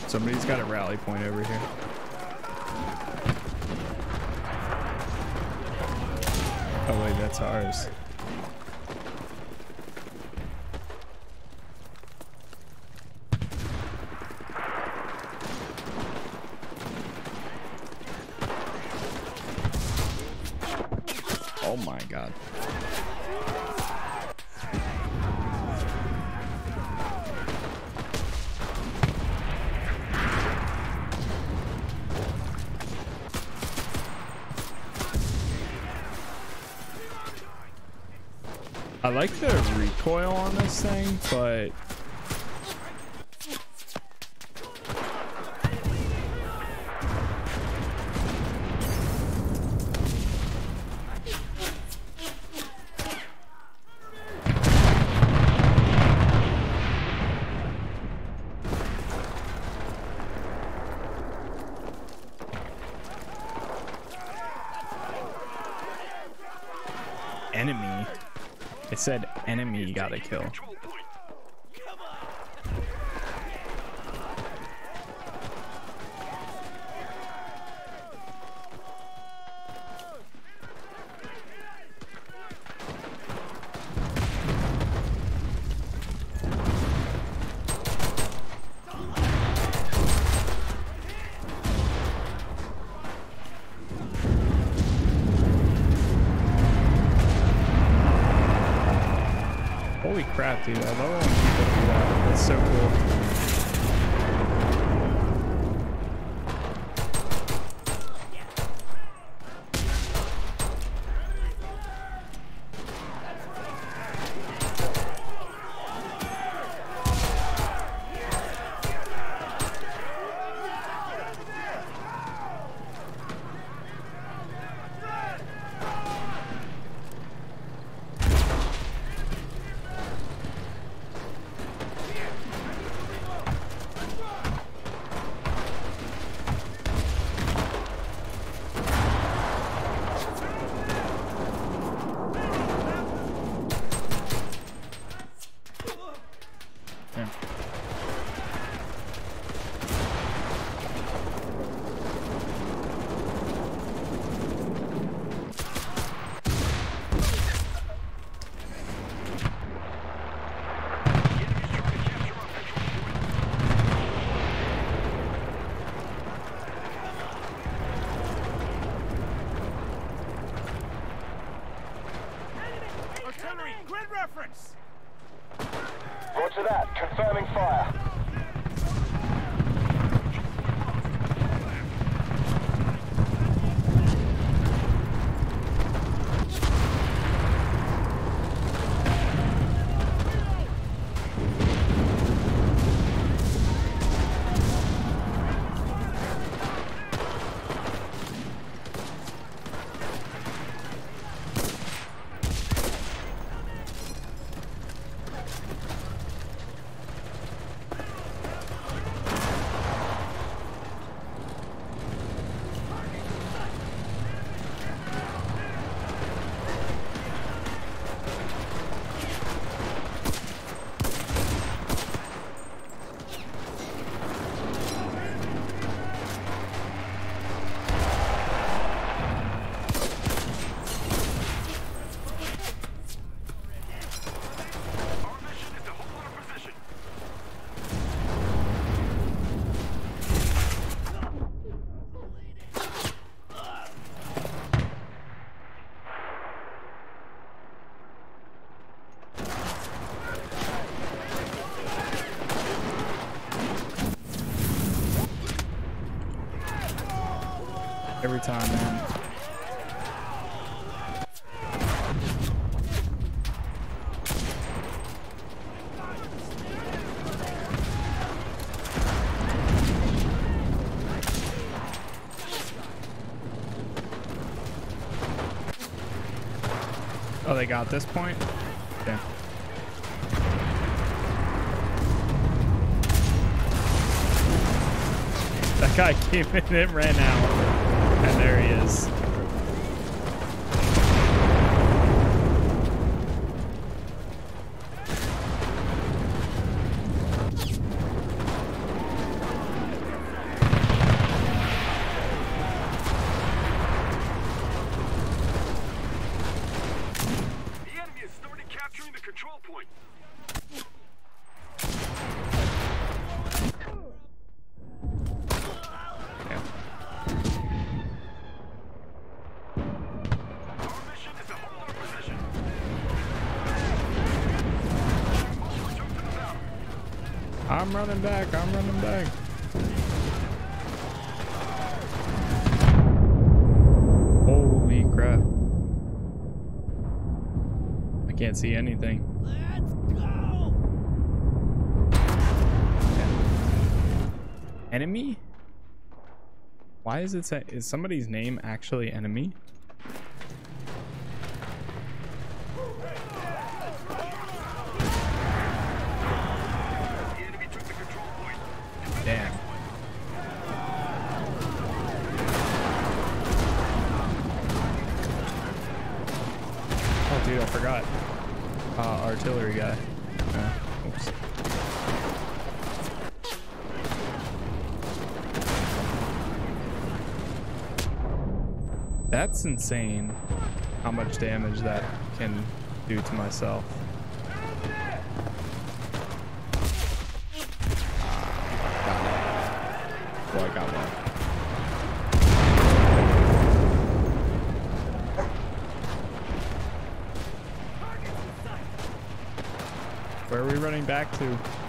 Somebody's got a rally point over here. Oh wait, that's ours. like the recoil on this thing, but gotta kill. Grid reference! they got this point? Yeah. That guy came in and ran out. And there he is. running back. I'm running back. Holy crap. I can't see anything. Let's go! Enemy? Why is it say is somebody's name actually enemy? Insane how much damage that can do to myself. Boy, I got one. Where are we running back to?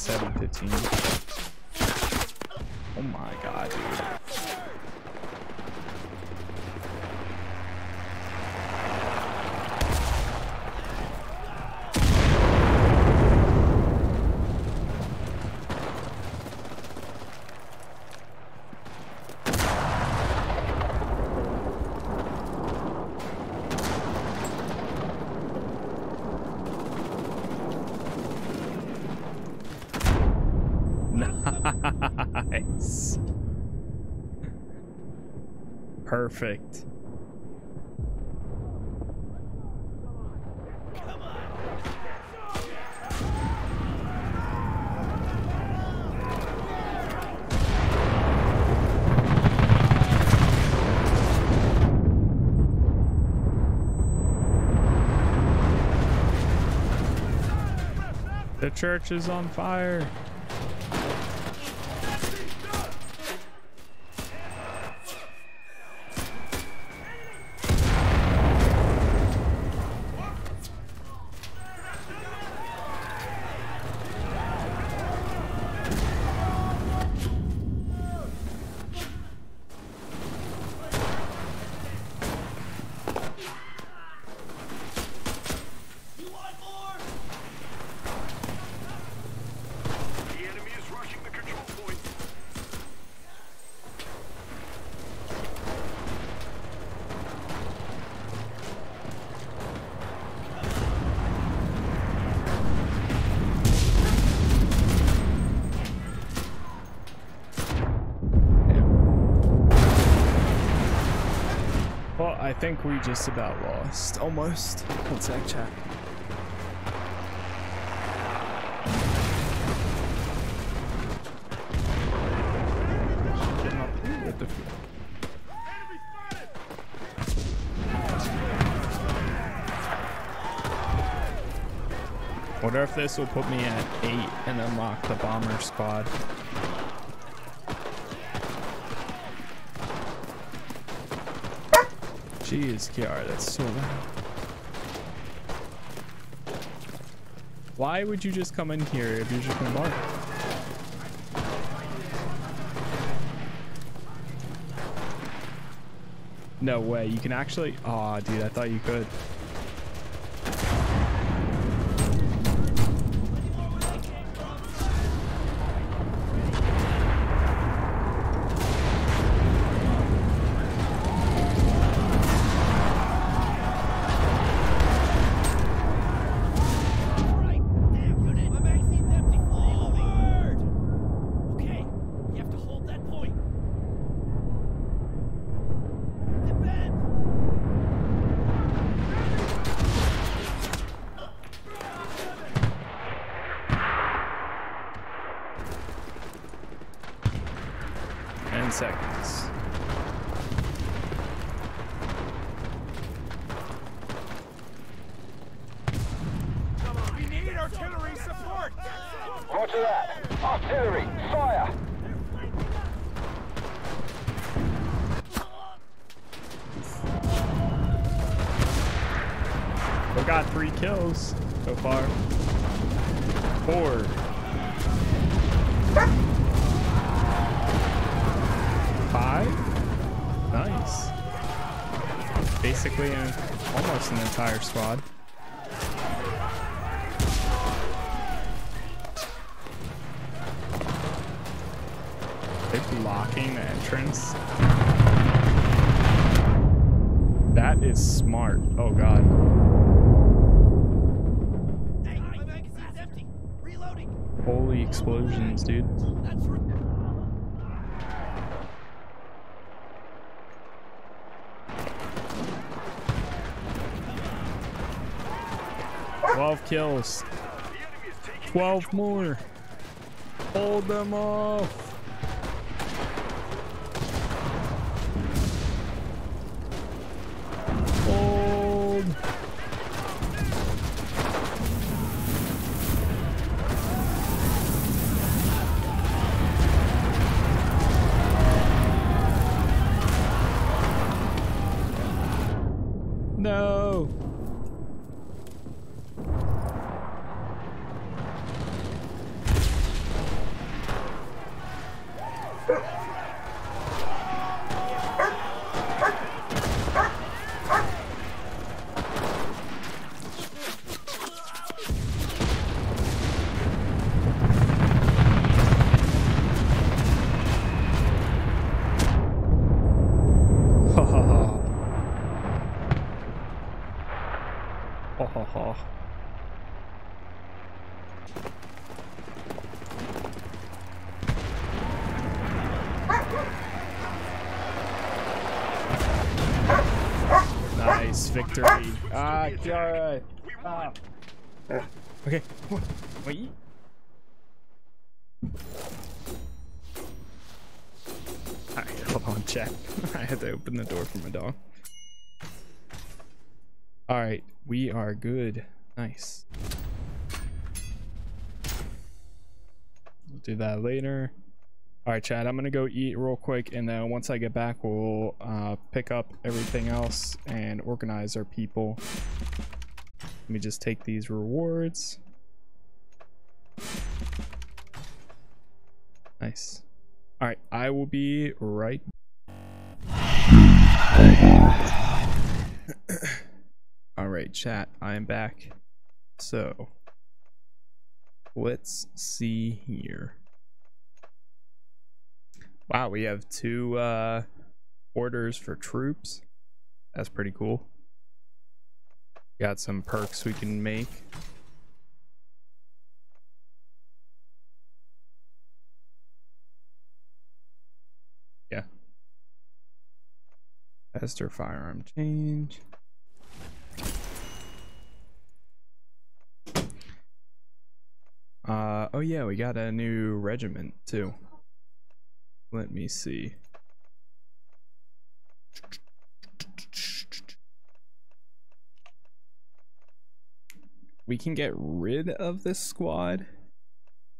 7.15. Perfect. The church is on fire. Think we just about lost. Almost. One sec, chat. Getting up with the Enemy spotted! Wonder if this will put me at eight and unlock the bomber squad. Jeez, Kiara, that's so loud. Why would you just come in here if you're just gonna mark? No way, you can actually. Aw, dude, I thought you could. 12 kills. 12 more. Hold them off. Later. Alright, Chad, I'm gonna go eat real quick, and then once I get back, we'll uh, pick up everything else and organize our people. Let me just take these rewards. Nice. All right, I will be right. All right, chat, I am back. So, let's see here. Wow, we have two uh, orders for troops. That's pretty cool. Got some perks we can make. Yeah. Esther firearm change. Uh, oh yeah, we got a new regiment too. Let me see. We can get rid of this squad,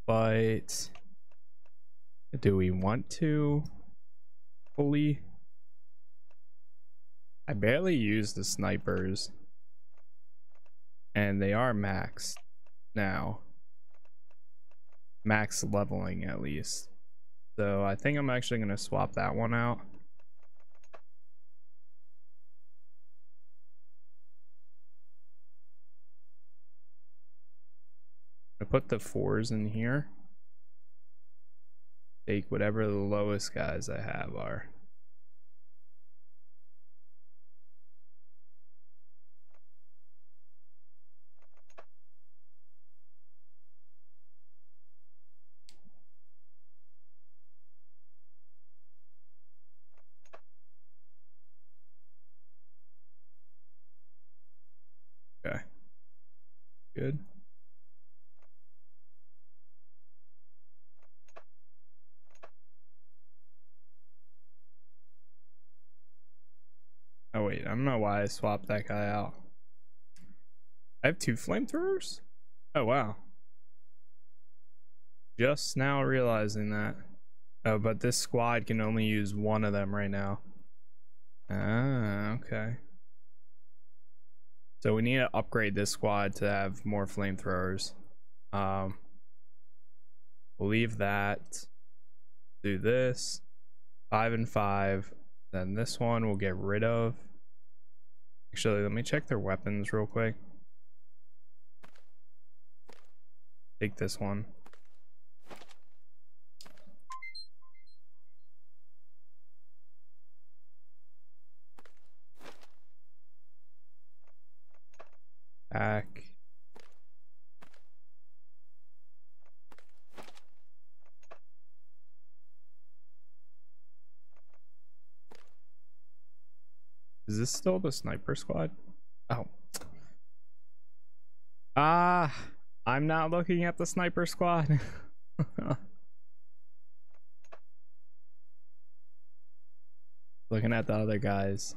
but do we want to fully? I barely use the snipers, and they are maxed now. Max leveling at least. So I think I'm actually going to swap that one out. I put the fours in here. Take whatever the lowest guys I have are. Okay. Good. wait, I don't know why I swapped that guy out. I have two flamethrowers? Oh, wow. Just now realizing that. Oh, but this squad can only use one of them right now. Ah, okay. So we need to upgrade this squad to have more flamethrowers. Um, we'll leave that. Do this. Five and five. Then this one we'll get rid of. Actually, let me check their weapons real quick. Take this one. Back. Is this still the sniper squad? Oh. Ah, I'm not looking at the sniper squad. looking at the other guys.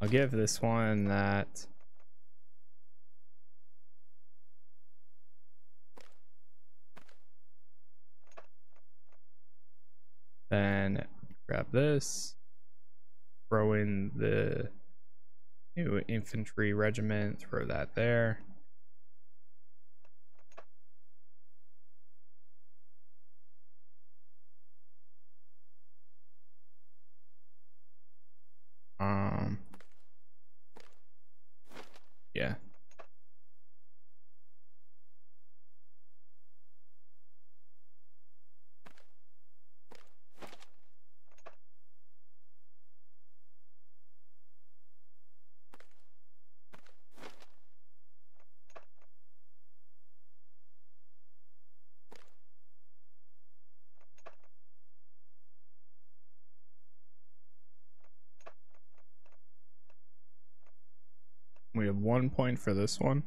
I'll give this one that. Then grab this. Throw in the new infantry regiment, throw that there. Um, yeah. One point for this one.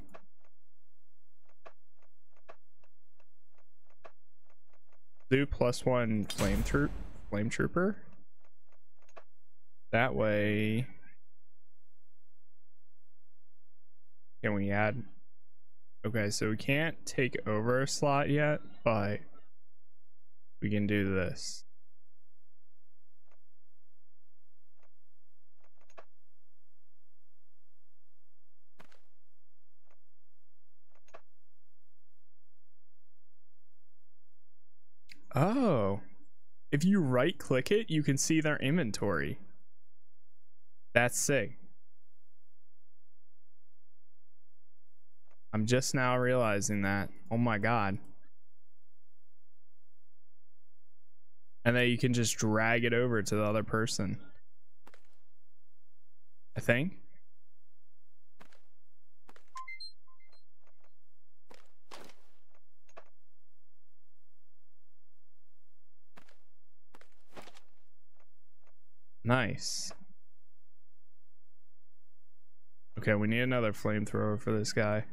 Do plus one flame troop flame trooper. That way can we add okay so we can't take over a slot yet but we can do this Oh. If you right click it, you can see their inventory. That's sick. I'm just now realizing that. Oh my god. And then you can just drag it over to the other person. I think. Nice. Okay, we need another flamethrower for this guy.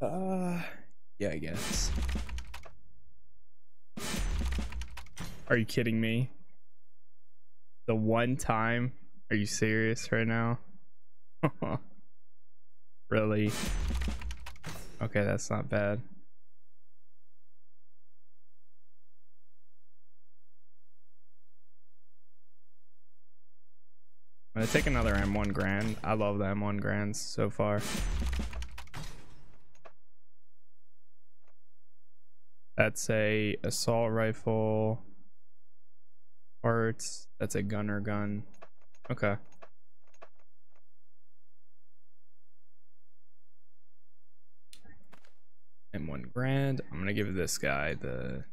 Uh, yeah, I guess. Are you kidding me? The one time? Are you serious right now? really? Okay, that's not bad. I'm gonna take another M1 Garand. I love the M1 Garands so far. That's a assault rifle parts. That's a gunner gun. Okay. And one grand. I'm gonna give this guy the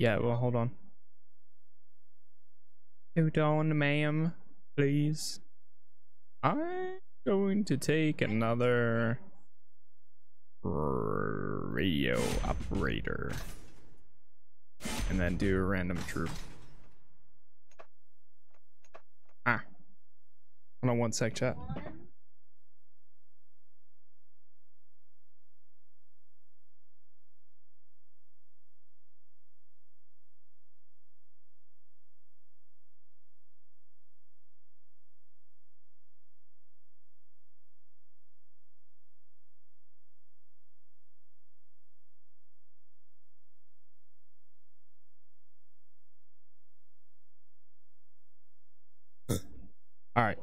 Yeah, well, hold on. Hold on, ma'am, please. I'm going to take another radio operator and then do a random troop. Ah. Hold on one sec, chat. All right,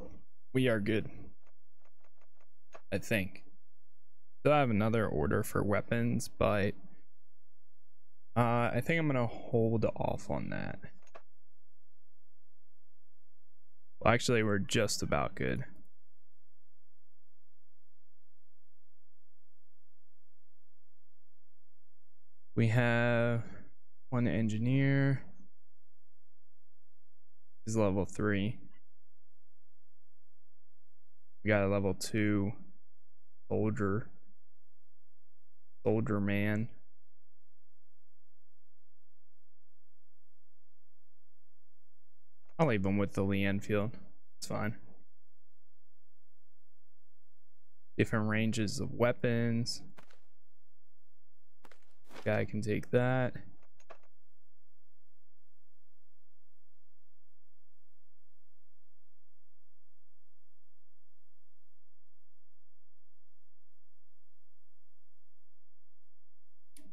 we are good. I think. Still have another order for weapons, but uh, I think I'm gonna hold off on that. Well, actually, we're just about good. We have one engineer. He's level three. Got a level two soldier. Soldier man. I'll leave him with the Lee Enfield. It's fine. Different ranges of weapons. Guy can take that.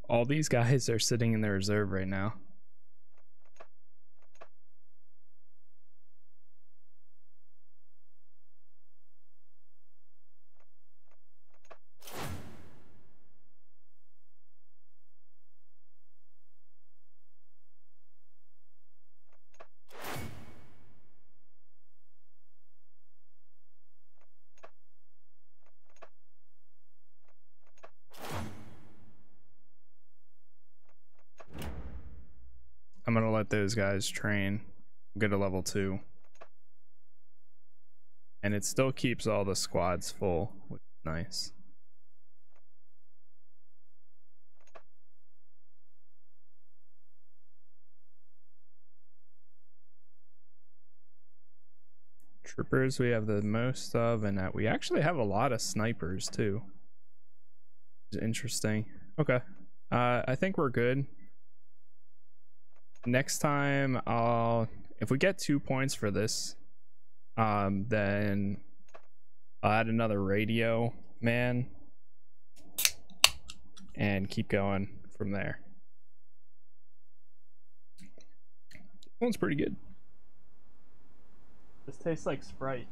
All these guys are sitting in the reserve right now. I'm gonna let those guys train. Go to level two. And it still keeps all the squads full, which is nice. Troopers we have the most of, and that we actually have a lot of snipers too. Interesting. Okay. Uh, I think we're good next time I'll if we get two points for this, um, then I'll add another radio man and keep going from there. This one's pretty good. This tastes like Sprite.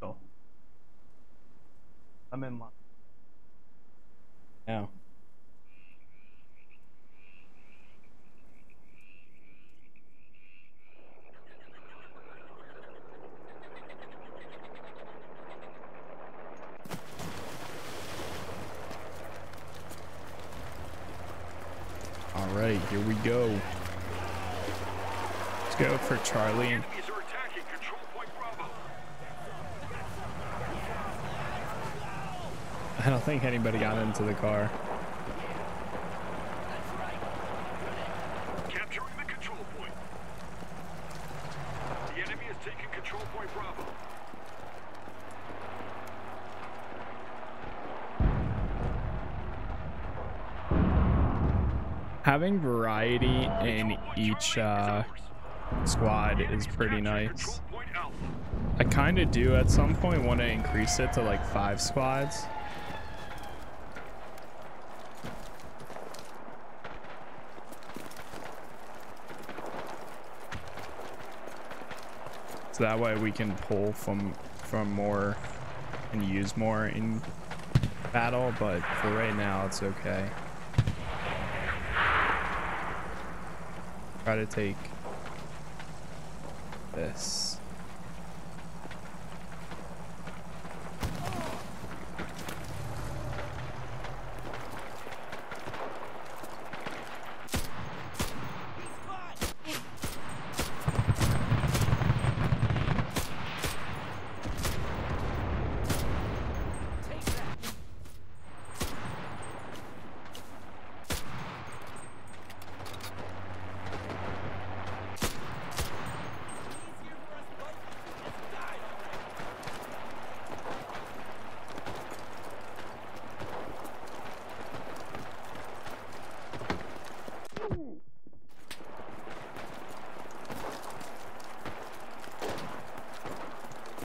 Cool. I'm in line. Now. All right, here we go. Let's go for Charlie. I don't think anybody got into the car. Capturing the control point. The enemy is taking control point Bravo. Having variety in each uh, squad is pretty nice. I kind of do at some point want to increase it to like five squads. So that way we can pull from from more and use more in battle, but for right now it's okay. Try to take this.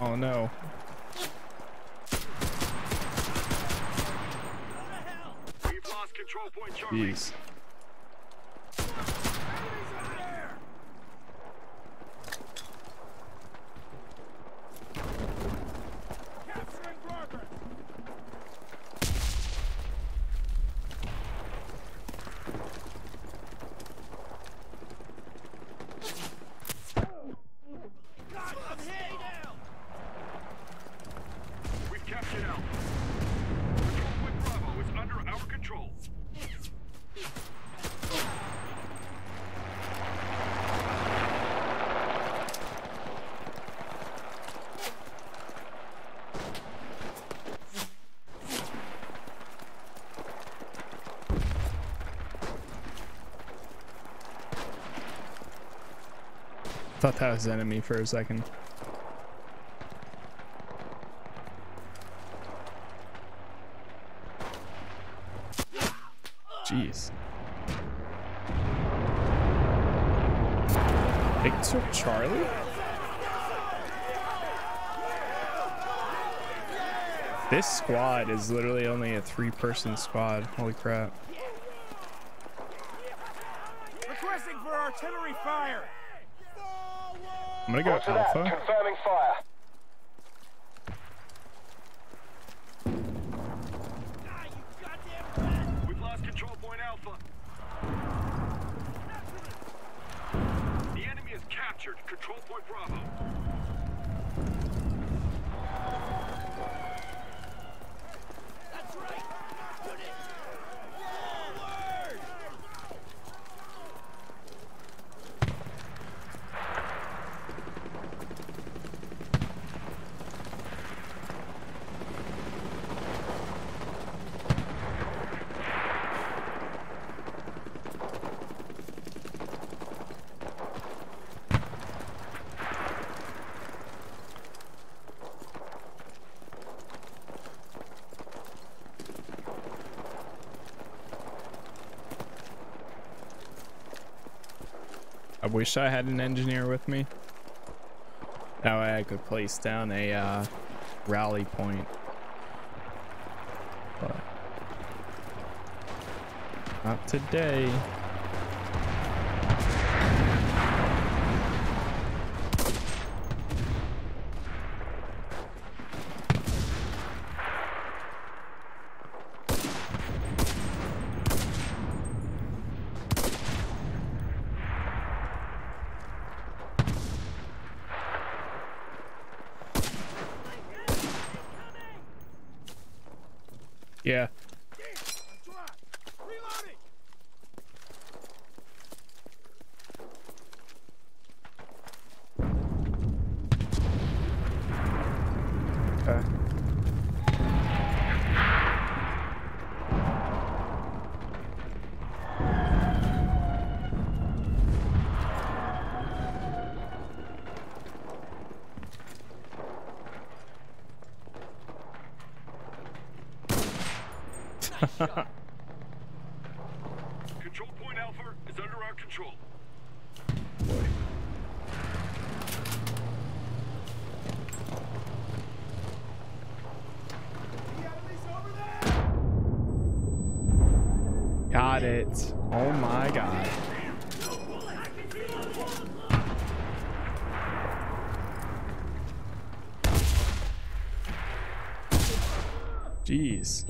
Oh no. We've lost control point Charlie. Jeez. We've captured Alpha. Control point Bravo is under our control. Thought that was enemy for a second. Jeez. Victor Charlie? This squad is literally only a three person squad. Holy crap. Requesting for artillery fire. That. Confirming fire. Ah, you goddamn rat. We've lost control point Alpha. The enemy has captured control point Bravo. That's right. Unit. Forward. I wish I had an engineer with me. That way I could place down a uh, rally point. But not today. Yeah. Reloading. Okay. Control point Alpha is under our control. Boy. Got it. Oh my god. Jeez.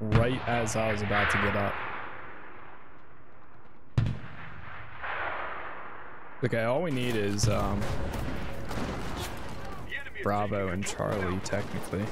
Right as I was about to get up. Okay, all we need is um, The enemy is Bravo and Charlie, technically.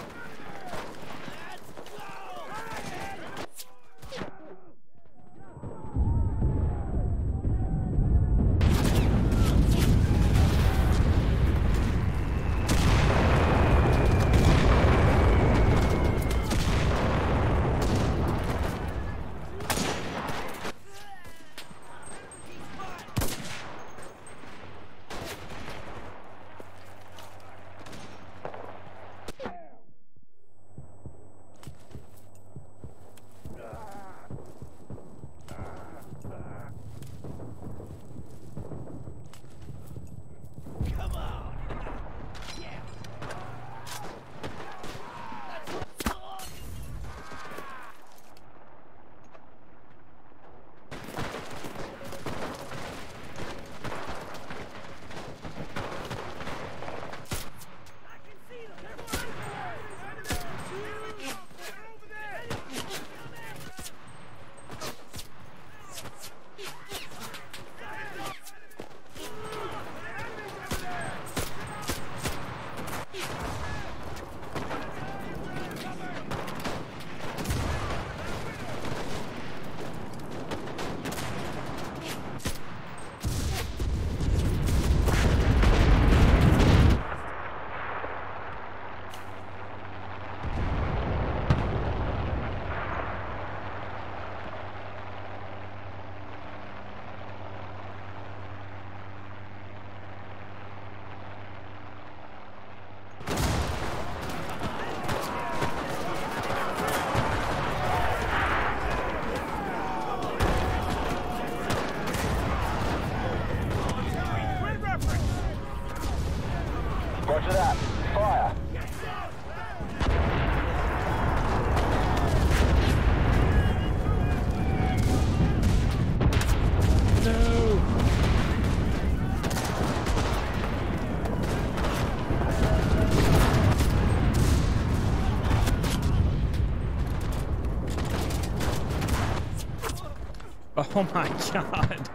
God.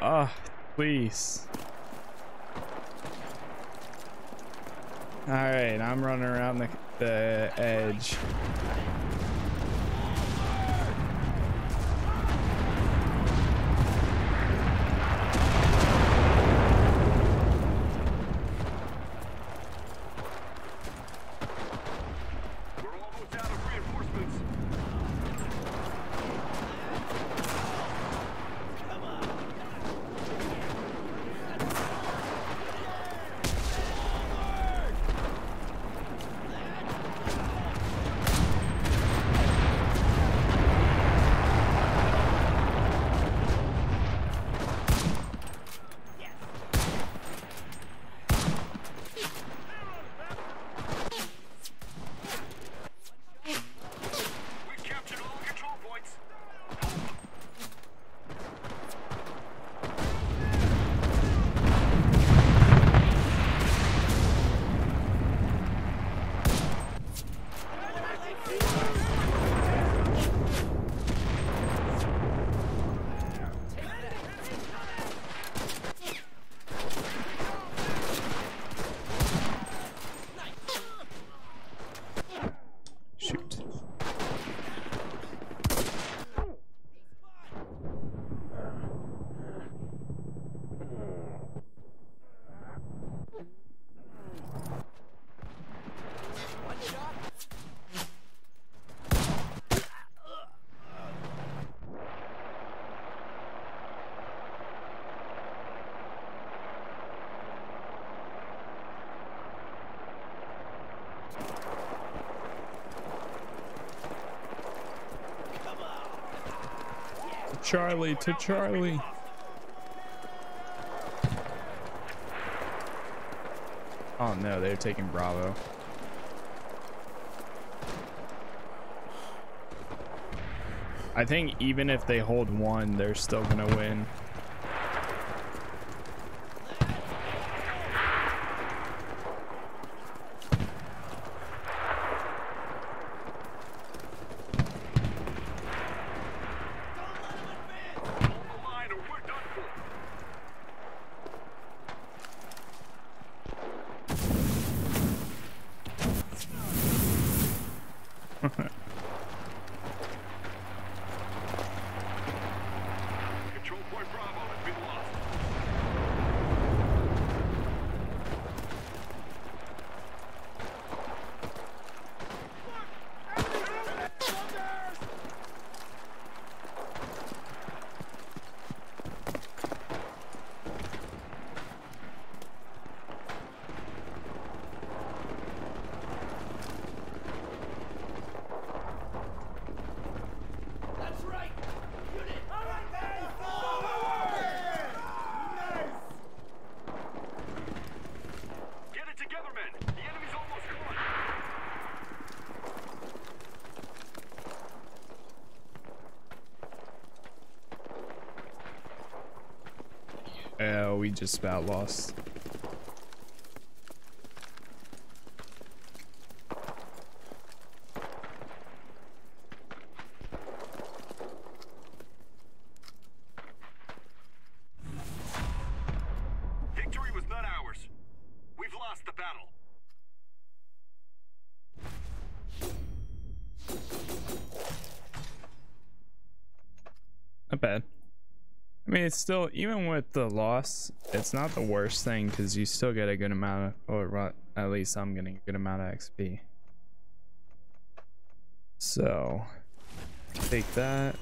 Oh, please. Alright, I'm running around the, the edge. We're almost out of reinforcements. Charlie, to Charlie. Oh no, they're taking Bravo. I think even if they hold one, they're still gonna win. Hold the line or we're done for. Control point Bravo has been lost. That's right! Unit! All right, man! Forward! Get it together, men. The enemy's almost gone. Oh, we just about lost. Victory was not ours. We've lost the battle. Not bad. I mean, it's still even with the loss, it's not the worst thing because you still get a good amount of, or at least I'm getting a good amount of XP. So, take that.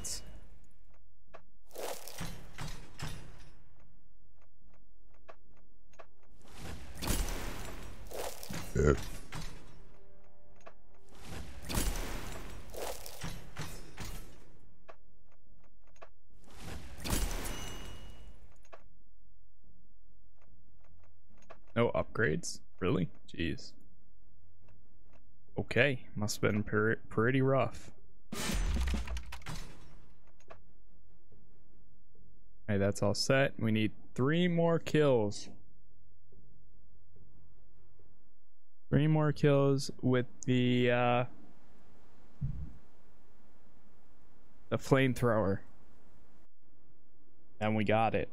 Okay, must have been pretty rough. Hey, that's all set. We need three more kills. Three more kills with the uh the flamethrower. And we got it.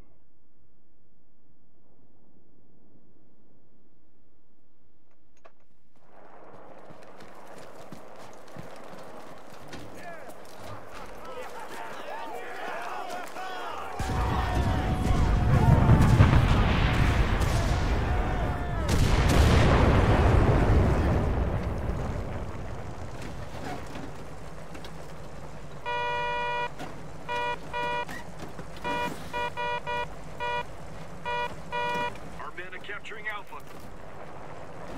Our men are capturing Alpha.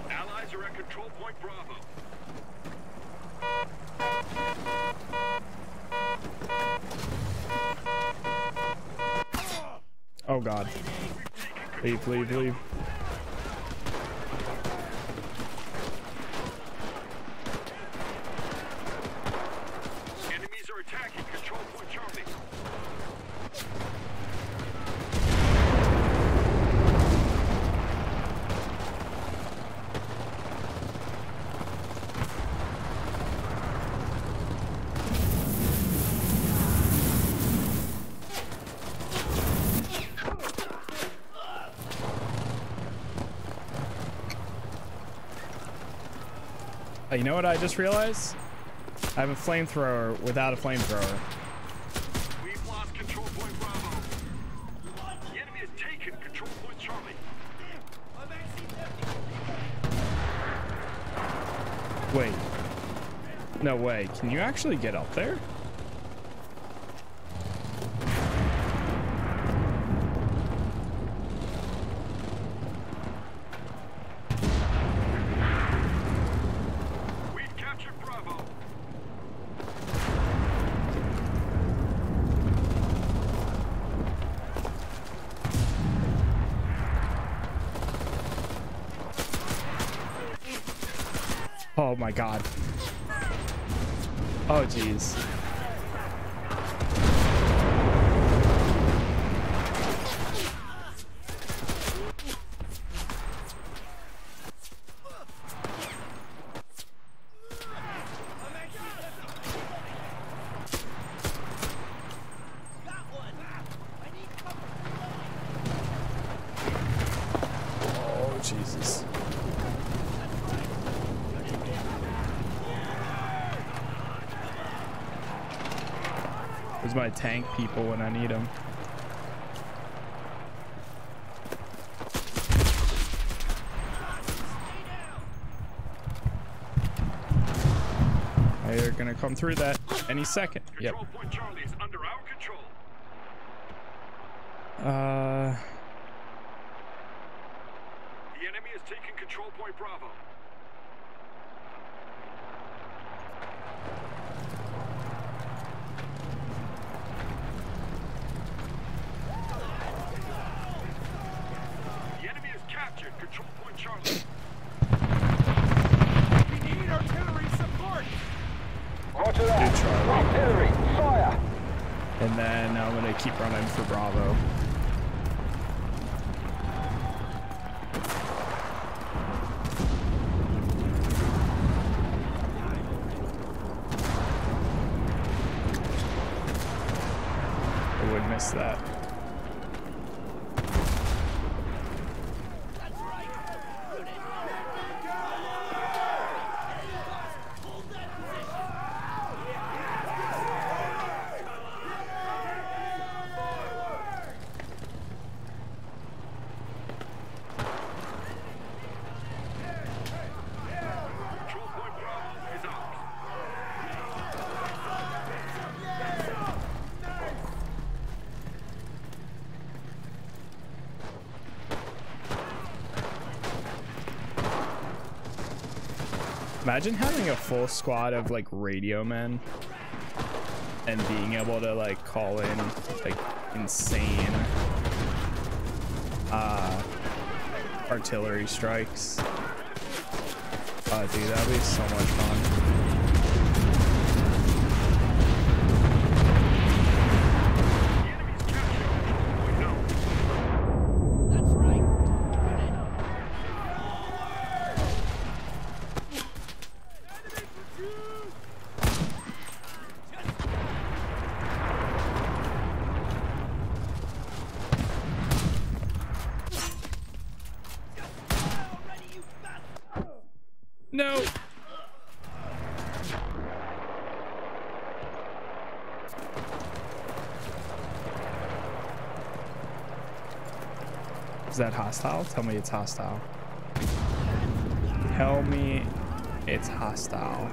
Allies are at control point Bravo. Oh god. Leave, leave, leave. Enemies are attacking control point Charlie. Uh, you know what I just realized? I have a flamethrower without a flamethrower. We've lost control point Bravo. The enemy has taken control point Charlie. Wait. No way. Can you actually get up there? We've captured Bravo. Oh my god. Oh jeez. Got one. I need cover. Oh Jesus. Where's my tank people when I need them? They're gonna come through that any second. Yep. Control point Charlie is under our control. Uh, The enemy is taking control point Bravo. The enemy is captured control point Charlie. We need artillery support. Roger that. Good Charlie. Artillery, fire. and then I'm gonna keep running for Bravo. I would miss that. That's right. Shoot it. Hold that position. Control point Bravo is ours. Imagine having a full squad of like radio men and being able to like call in like insane uh artillery strikes. Oh dude, that'd be so much fun. The enemy's captured control point now. That's right. Shoot it. Already, you bastard. No. Is that hostile? Tell me it's hostile. Tell me it's hostile.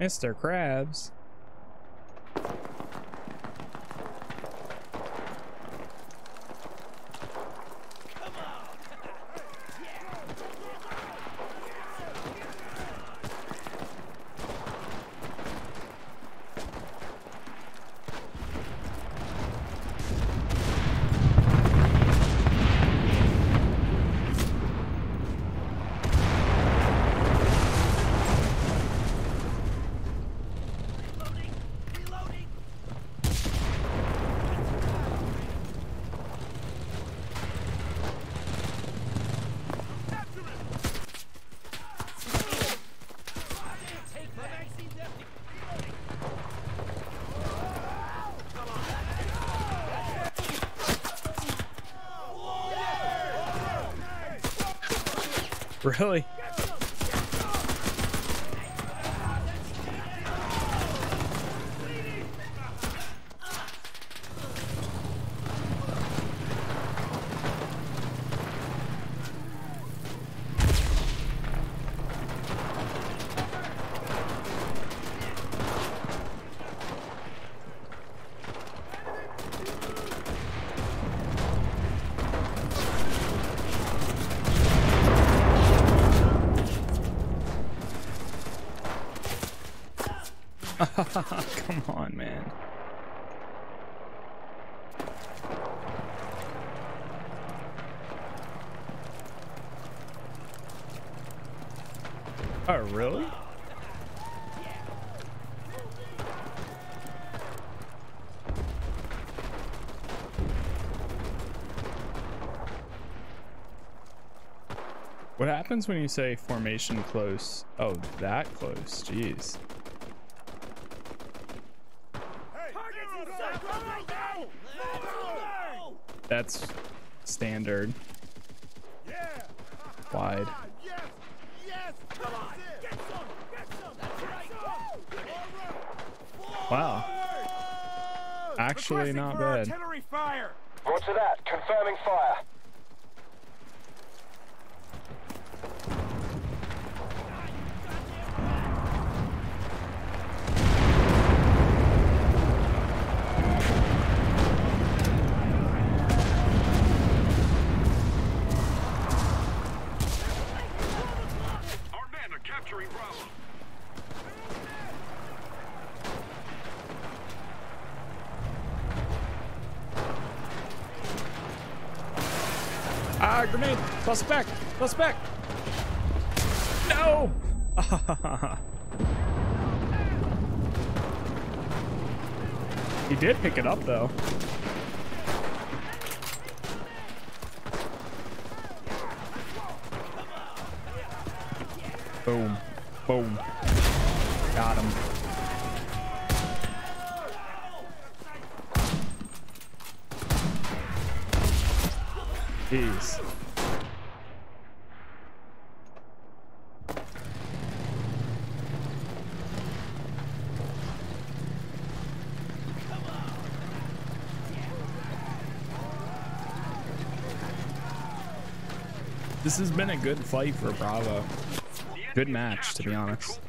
Mr. Krabs. Really? Come on, man. Oh, really? What happens when you say formation close? Oh, that close. Jeez. That's standard. Wide. Wow. Actually, not bad. Artillery fire. Roger that. Confirming fire. Our men are capturing Bravo. Ah, grenade! Plus back! Plus back! No! he did pick it up though. Boom. Boom. Got him. Jeez. This has been a good fight for Bravo. Good match, to be honest.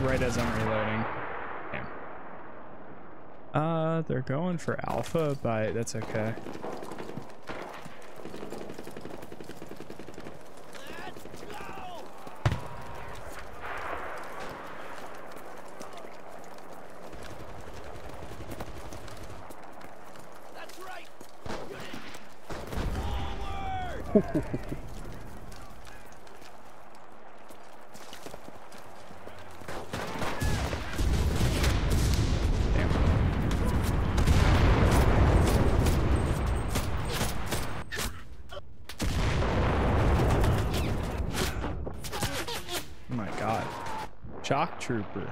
Right as I'm reloading. Damn. Uh, they're going for alpha, but that's okay. Let's go! That's right! Unit! Forward! Shock trooper.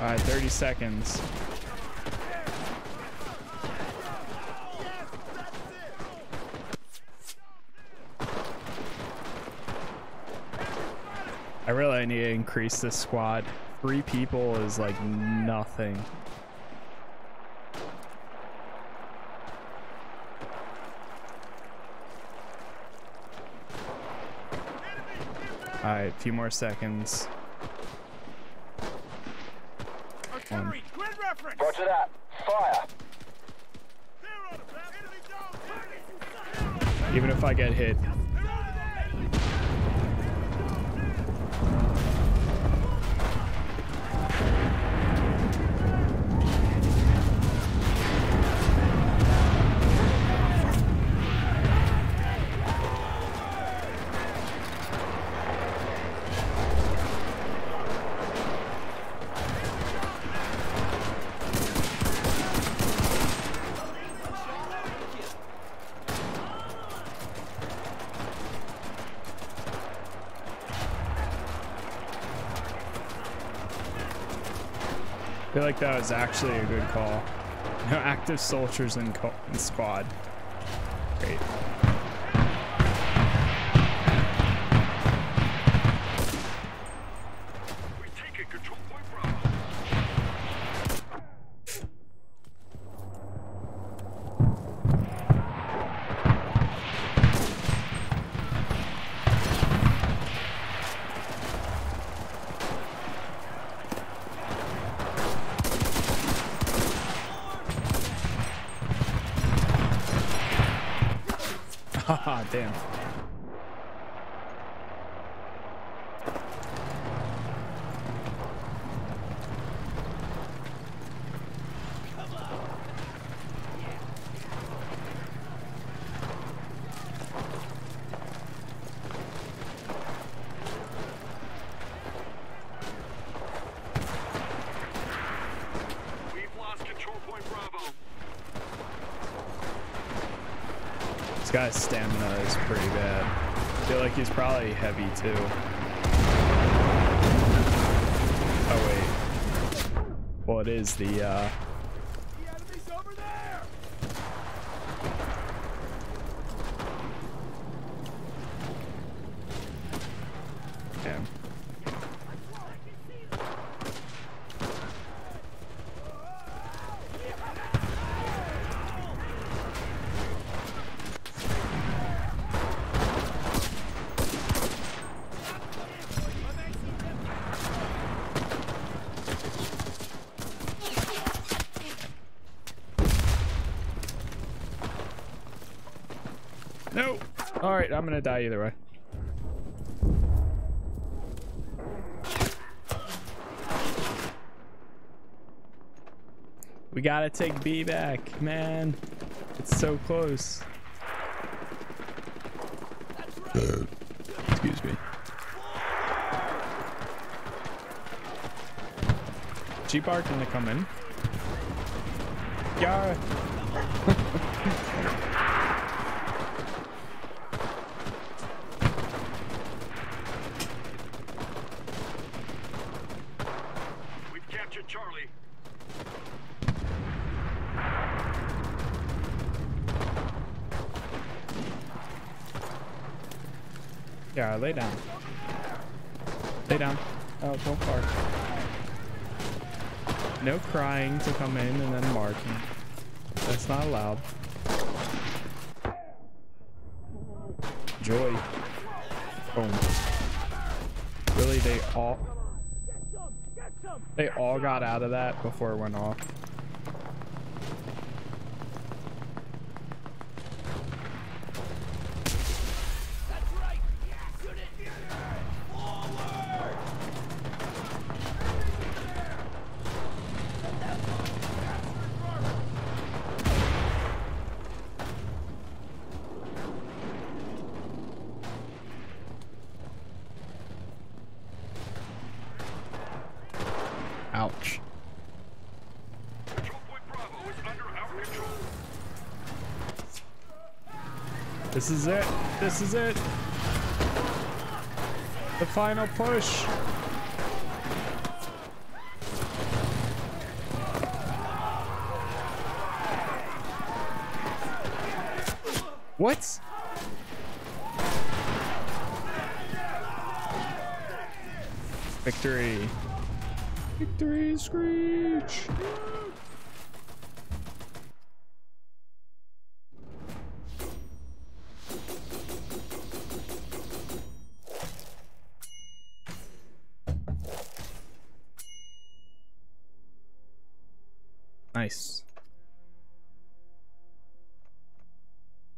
All right, 30 seconds. I really need to increase this squad. Three people is like nothing. All right, a few more seconds. Artillery, grid reference. Roger that. Fire. They're on the back. Enemy down. Enemy. Even if I get hit, that was actually a good call. No active soldiers in, in squad. Great. We've taken control point Bravo. Haha, damn. We've lost control point Bravo. This stamina is pretty bad. I feel like he's probably heavy too. Oh wait. Well, it is the uh, The enemy's over there. damn. No. All right, I'm gonna die either way. We gotta take B back, man. It's so close. Excuse me. Jeep are gonna come in. Yeah. lay down. Lay down. Oh, don't bark. No crying to come in and then marking. That's not allowed. Joy. Boom. Really, they all they all got out of that before it went off. That's right. Shoot it. Forward. Control point Bravo is under our control. This is it. This is it. The final push. What? Victory. Victory screech.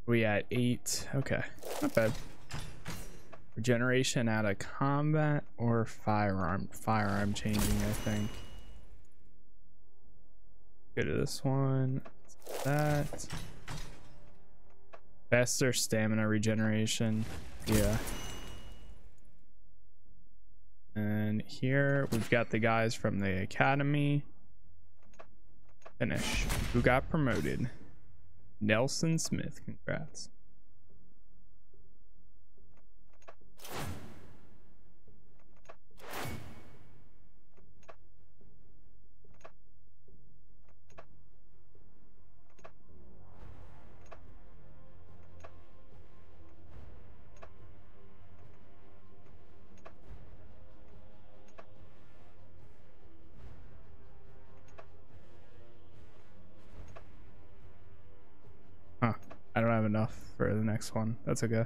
We at eight. Okay, not bad. Regeneration out of combat or firearm. Firearm changing, I think. Go to this one. That. Faster stamina regeneration. Yeah. And here we've got the guys from the academy. Finish. Who got promoted? Nelson Smith. Congrats. One. That's okay.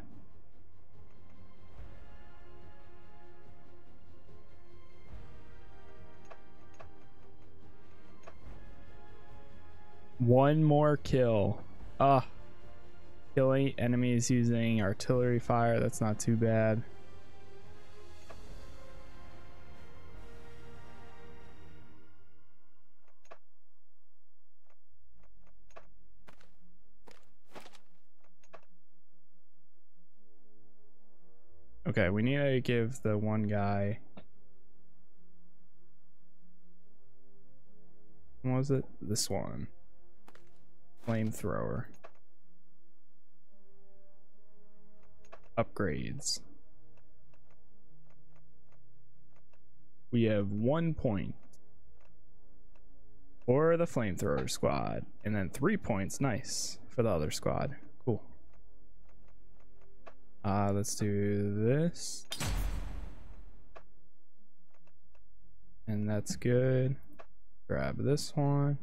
One more kill. Ah. Killing enemies using artillery fire. That's not too bad. Okay, we need to give the one guy. What was it? This one. Flamethrower. Upgrades. We have one point for the flamethrower squad, and then three points, nice, for the other squad. Uh, let's do this. And that's good. Grab this one.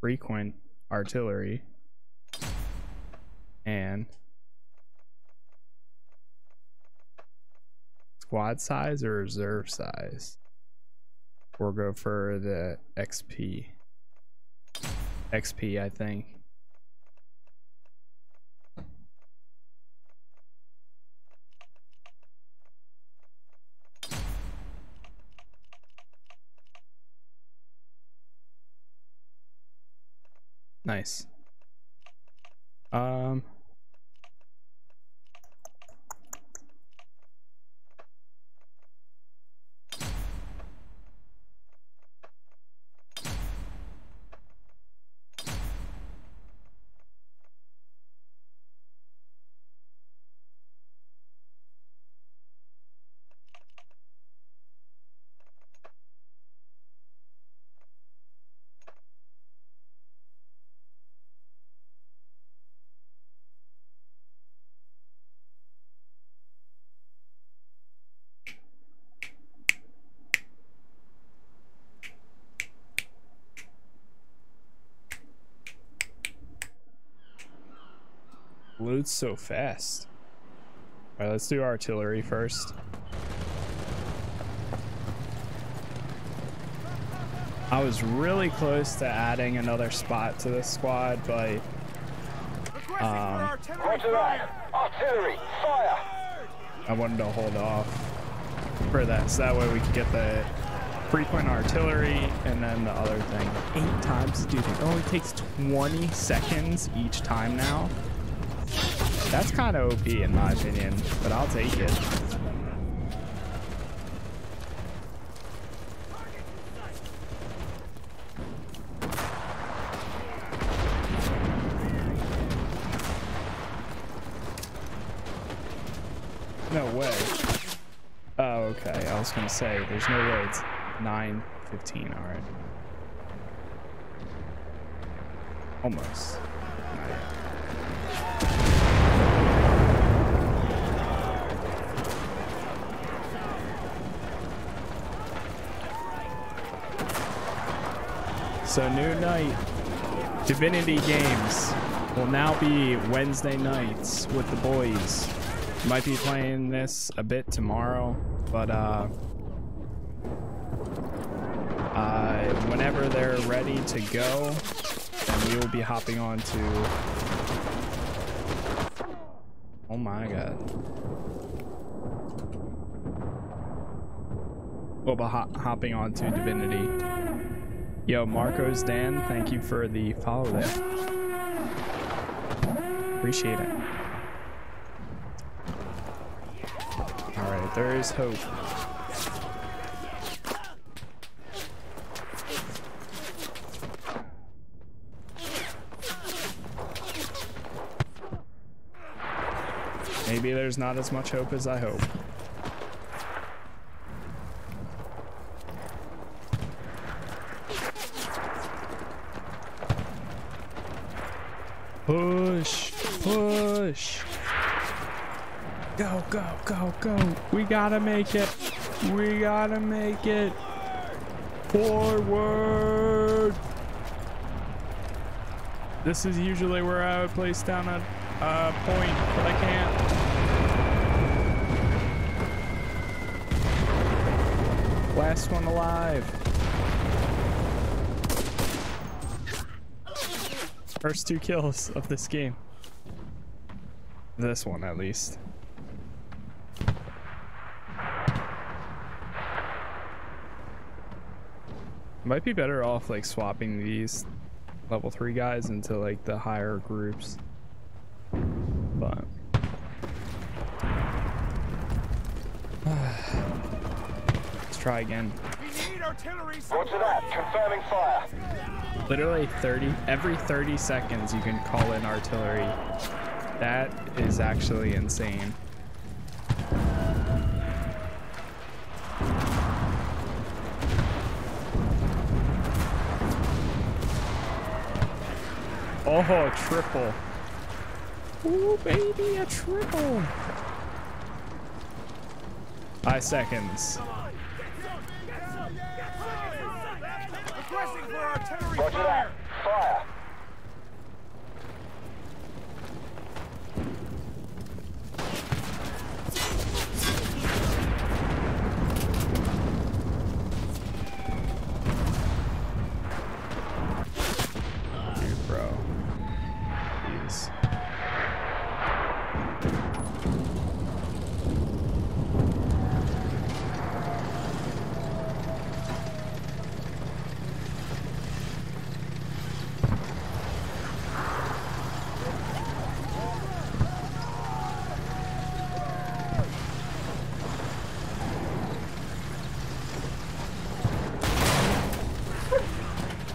Frequent artillery. And squad size or reserve size? We'll go for the XP. XP, I think. Nice. Um loads so fast. All right, let's do artillery first. I was really close to adding another spot to this squad, but Um, artillery fire! Artillery, fire! I wanted to hold off for that, so that way we could get the frequent artillery and then the other thing. Eight times, dude, it only takes 20 seconds each time now. That's kind of OP in my opinion, but I'll take it. No way. Oh, okay. I was gonna say, there's no way it's 9.15, alright. Almost. So new night, Divinity Games will now be Wednesday nights with the boys. Might be playing this a bit tomorrow, but uh, uh, whenever they're ready to go, then we will be hopping on to. Oh my god. We'll be hop hopping on to Divinity. Yo, Marcos Dan, thank you for the follow there. Appreciate it. Alright, there is hope. Maybe there's not as much hope as I hope. Push, push. Go, go, go, go. We gotta make it. We gotta make it. Forward. This is usually where I would place down a, a point, but I can't. Last one alive. First two kills of this game. This one, at least. Might be better off like swapping these level three guys into like the higher groups. But let's try again. We need artillery Roger that. Confirming fire. Literally 30 every 30 seconds you can call in artillery. That is actually insane. Oh, a triple. Ooh, baby, a triple. Five seconds. Requesting for artillery Roger fire. that. Fire. Dude, bro. Jeez.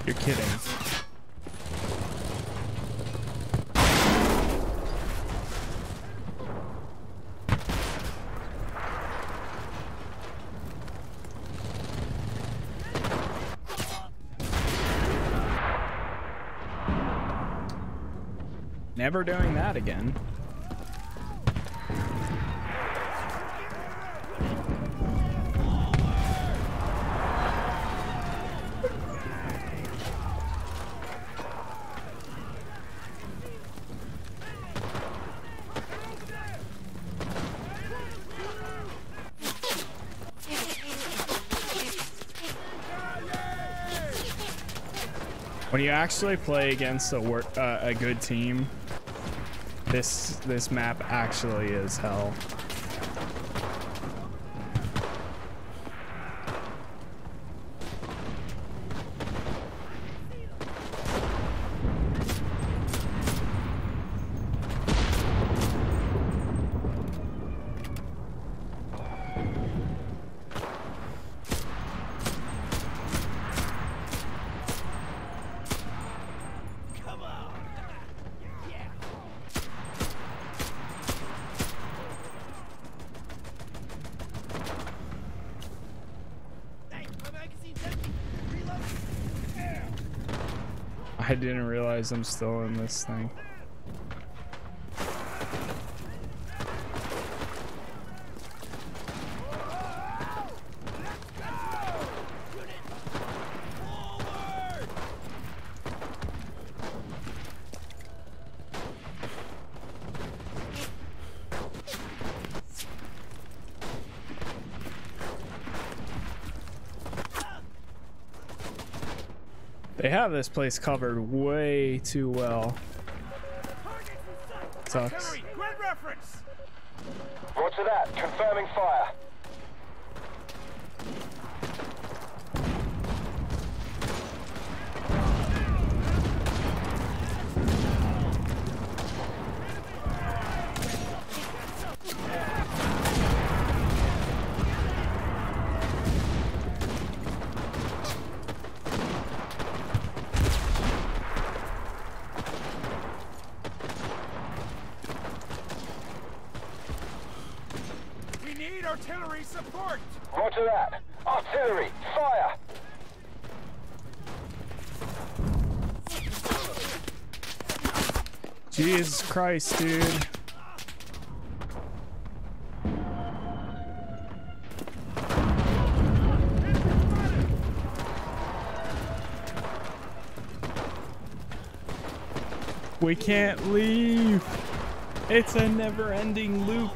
You're kidding. Never doing that again. When you actually play against a uh, a good team, this this map actually is hell. I didn't realize I'm still in this thing. They have this place covered way too well. Sucks. Artillery, grid reference. Roger that. Confirming fire. We need artillery support. Roger that. Artillery, fire. Jesus Christ, dude. We can't leave. It's a never ending loop.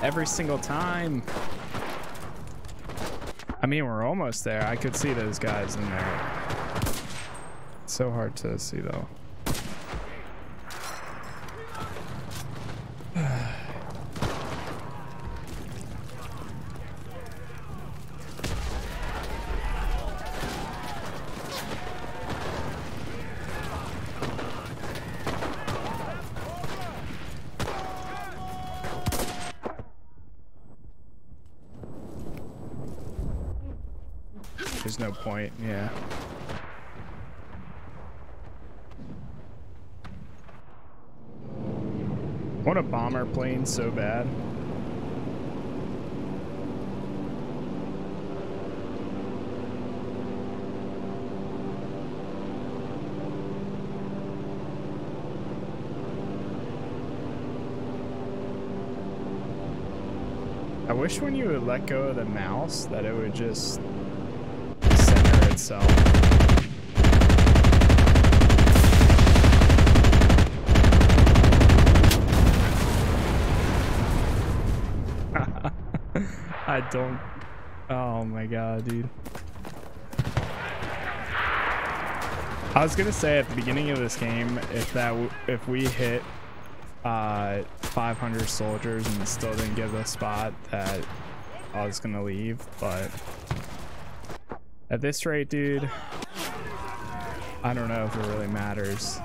Every single time. I mean, we're almost there. I could see those guys in there. It's so hard to see though. There's no point, yeah. I want a bomber plane so bad. I wish when you would let go of the mouse that it would just I don't. Oh my god, dude. I was gonna say at the beginning of this game, if that if we hit uh 500 soldiers and still didn't get the spot, that I was gonna leave, but at this rate, dude, I don't know if it really matters.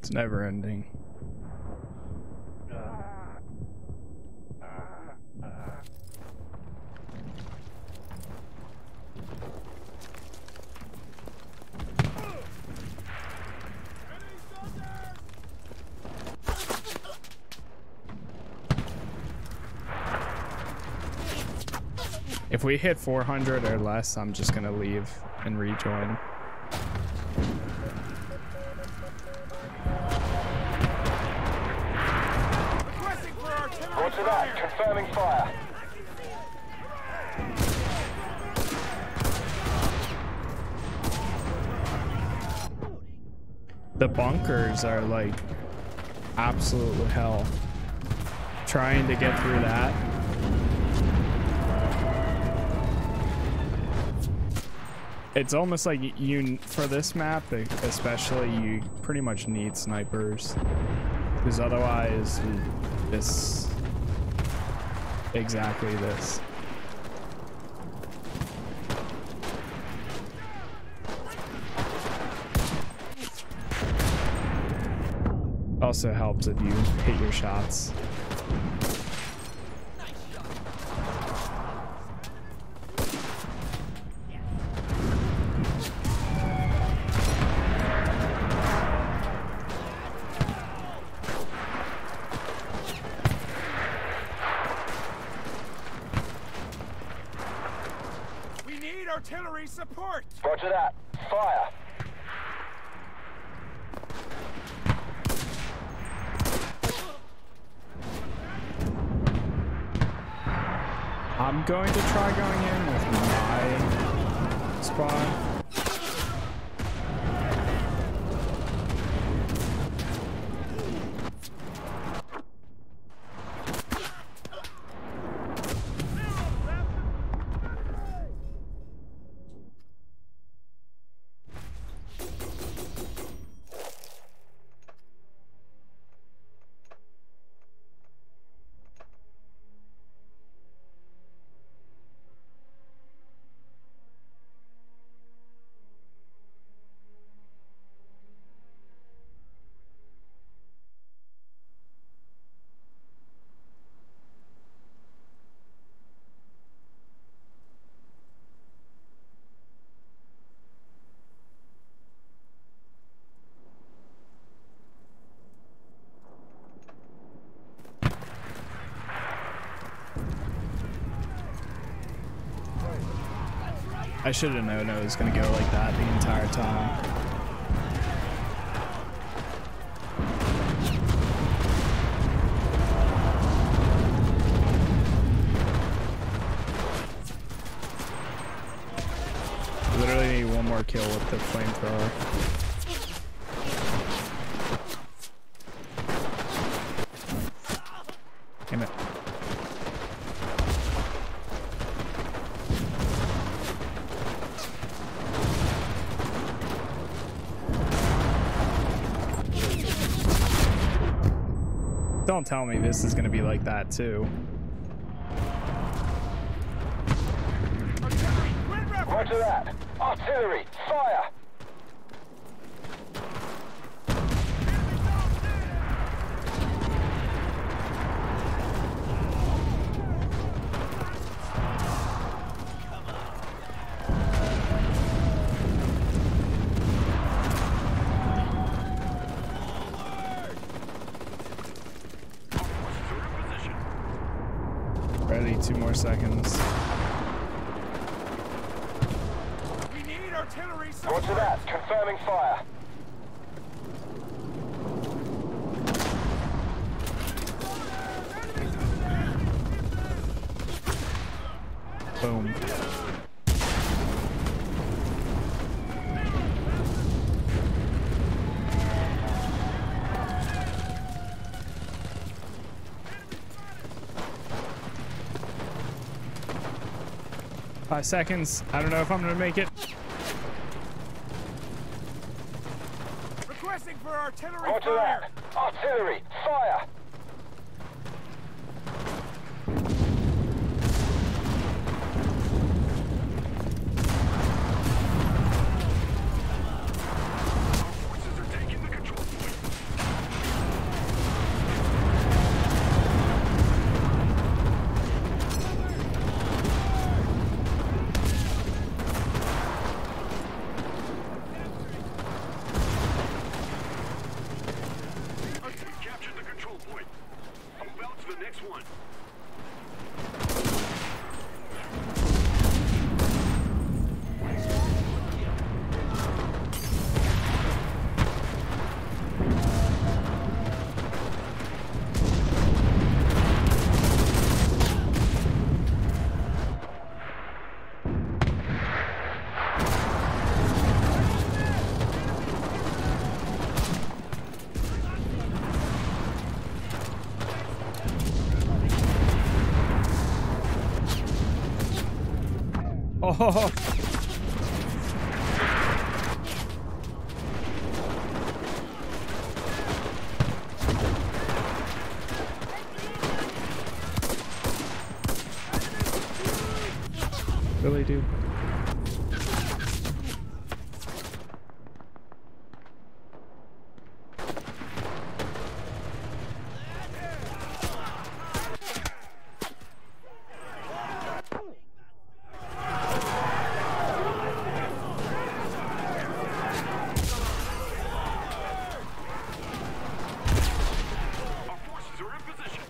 It's never ending. If we hit 400 or less, I'm just gonna leave and rejoin. Requesting for artillery Roger that. Confirming fire. The bunkers are like absolute hell. Trying to get through that. It's almost like you, for this map especially, you pretty much need snipers. Because otherwise, this, exactly this. Also helps if you hit your shots. I should have known I was going to go like that the entire time. Literally need one more kill with the flamethrower. Damn it. Don't tell me this is gonna be like that too. Roger that. Artillery. Fire. Our forces are in position. Ready, two more seconds. We need artillery support! Roger that. Confirming fire. Boom. Five seconds. I don't know if I'm gonna make it. Requesting for artillery Roger fire! that. Artillery. Fire. Our forces are taking the control point. We captured the control point. Move out to the next one. Oh, dude. Our forces are in position.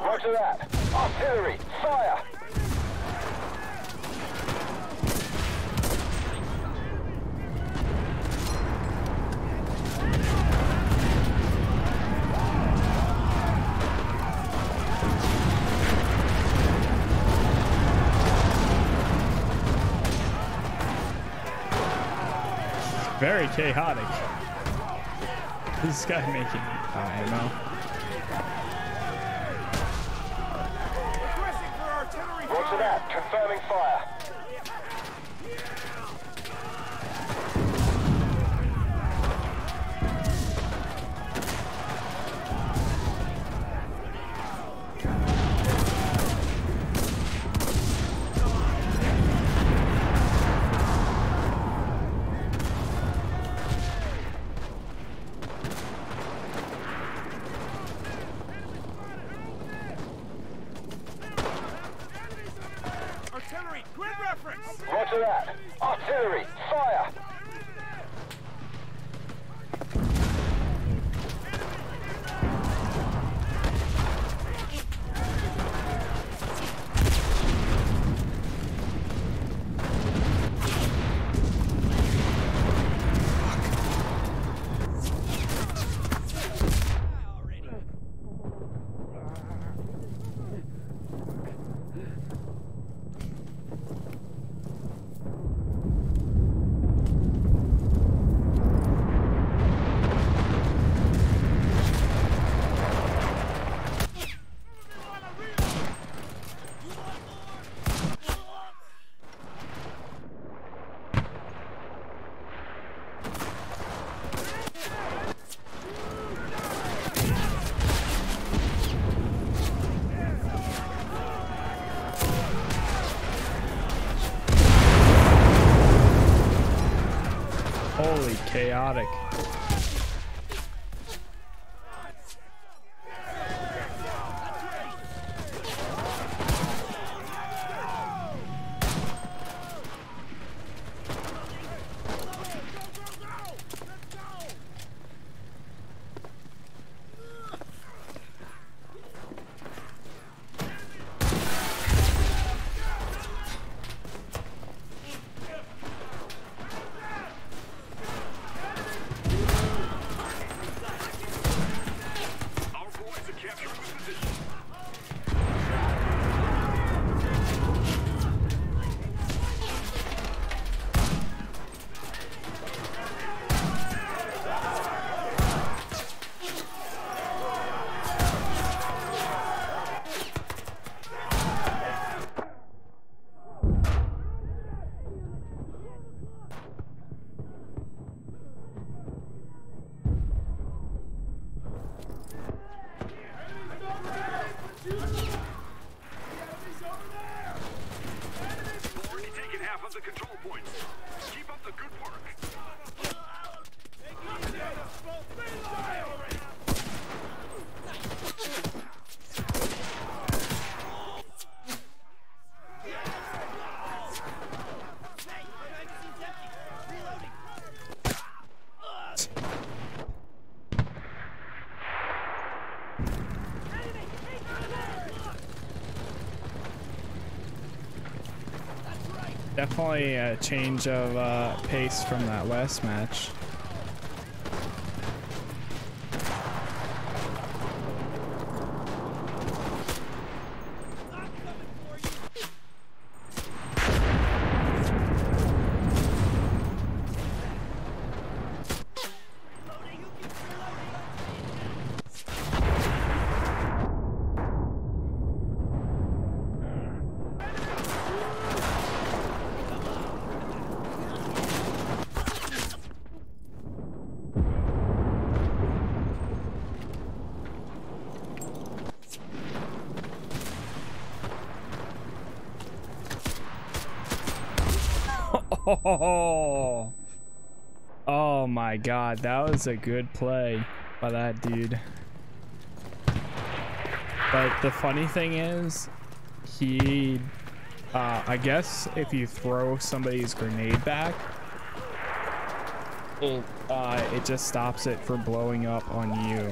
Roger that. Artillery, fire! Very chaotic. This guy making uh, ammo. Requesting Holy chaotic. Definitely a change of uh, pace from that last match. Oh, oh my god, that was a good play by that dude. But the funny thing is, he, uh, I guess if you throw somebody's grenade back, it, uh, it just stops it from blowing up on you.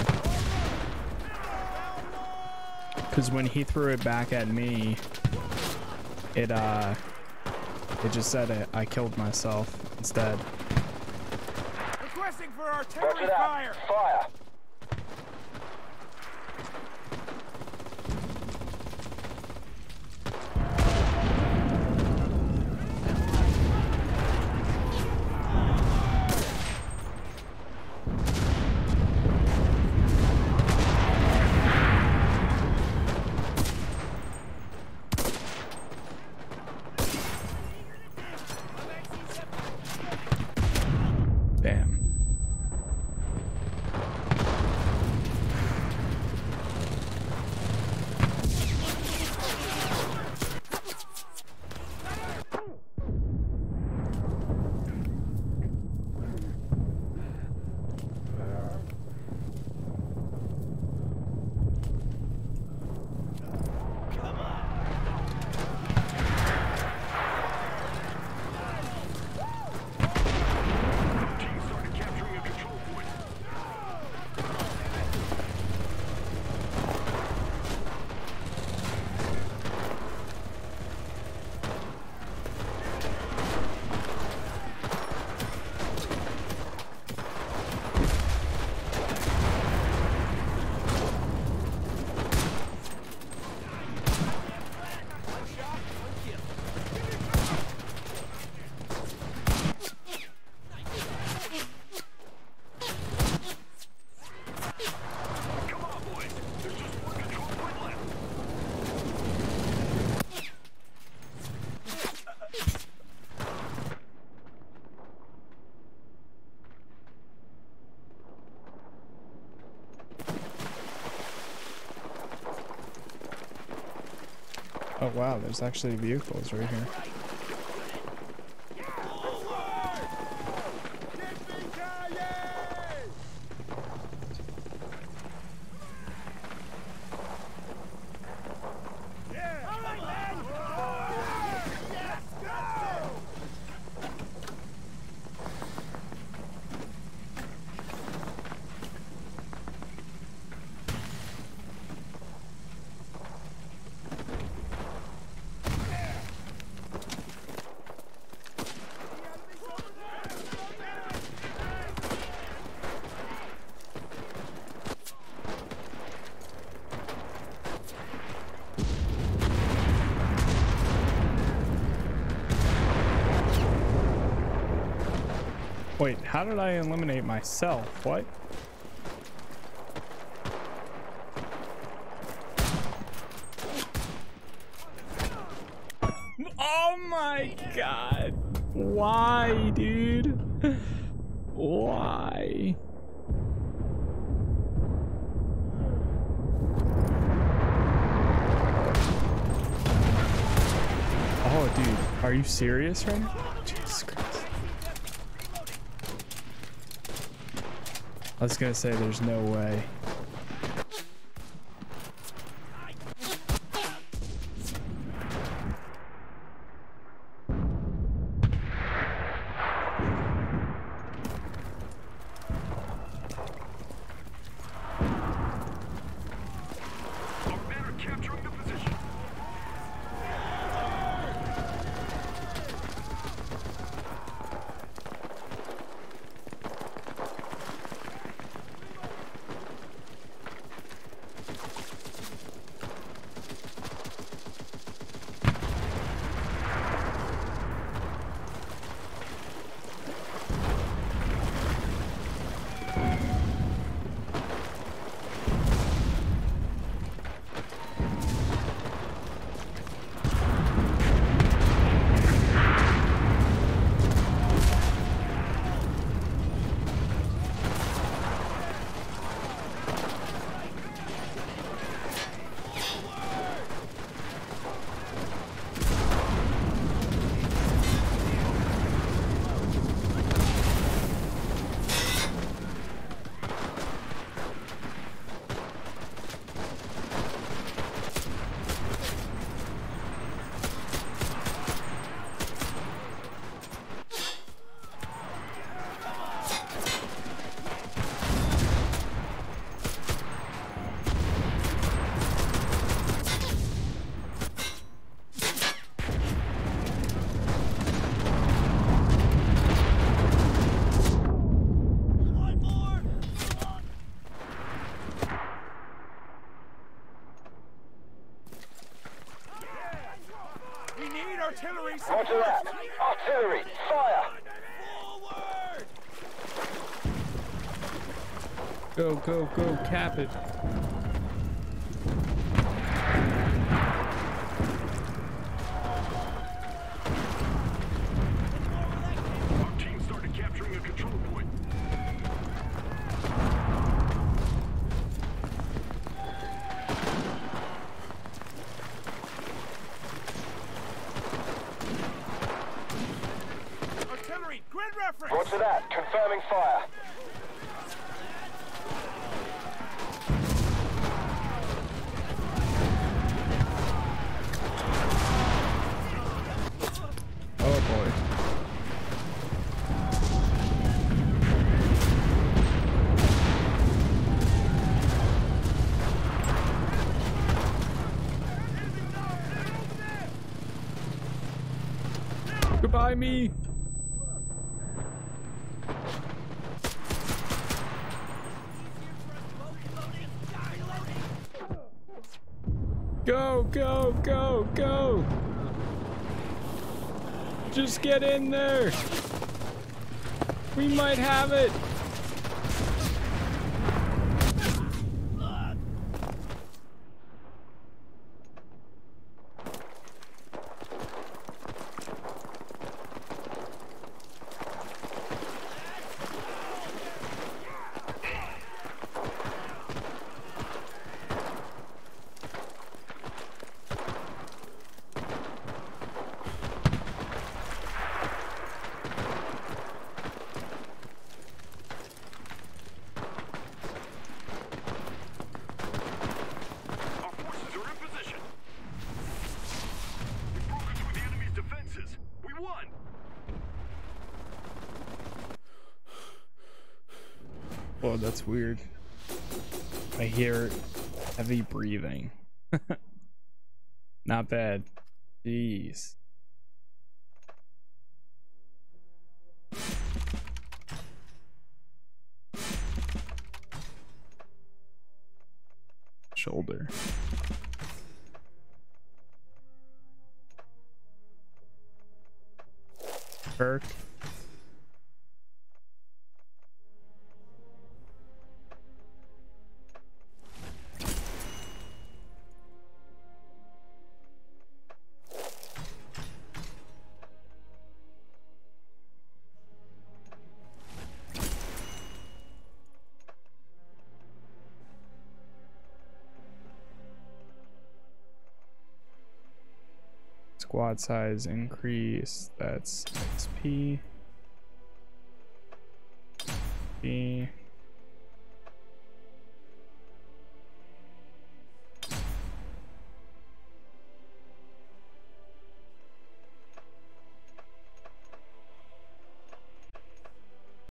Because when he threw it back at me, it uh, it just said it. I killed myself instead. Requesting for artillery fire. Fire. Wow, there's actually vehicles right here. Wait, how did I eliminate myself? What? Oh my god. Why, dude? Why? Oh, dude. Are you serious right now? Jesus Christ. I was gonna say there's no way. Cap it. Our team started capturing a control point. Artillery, grid reference. Roger that. Confirming fire. Oh boy. Goodbye, me. Go, go, go, go. Just get in there. We might have it. That's weird. I hear heavy breathing. Not bad. Squad size increase. That's XP.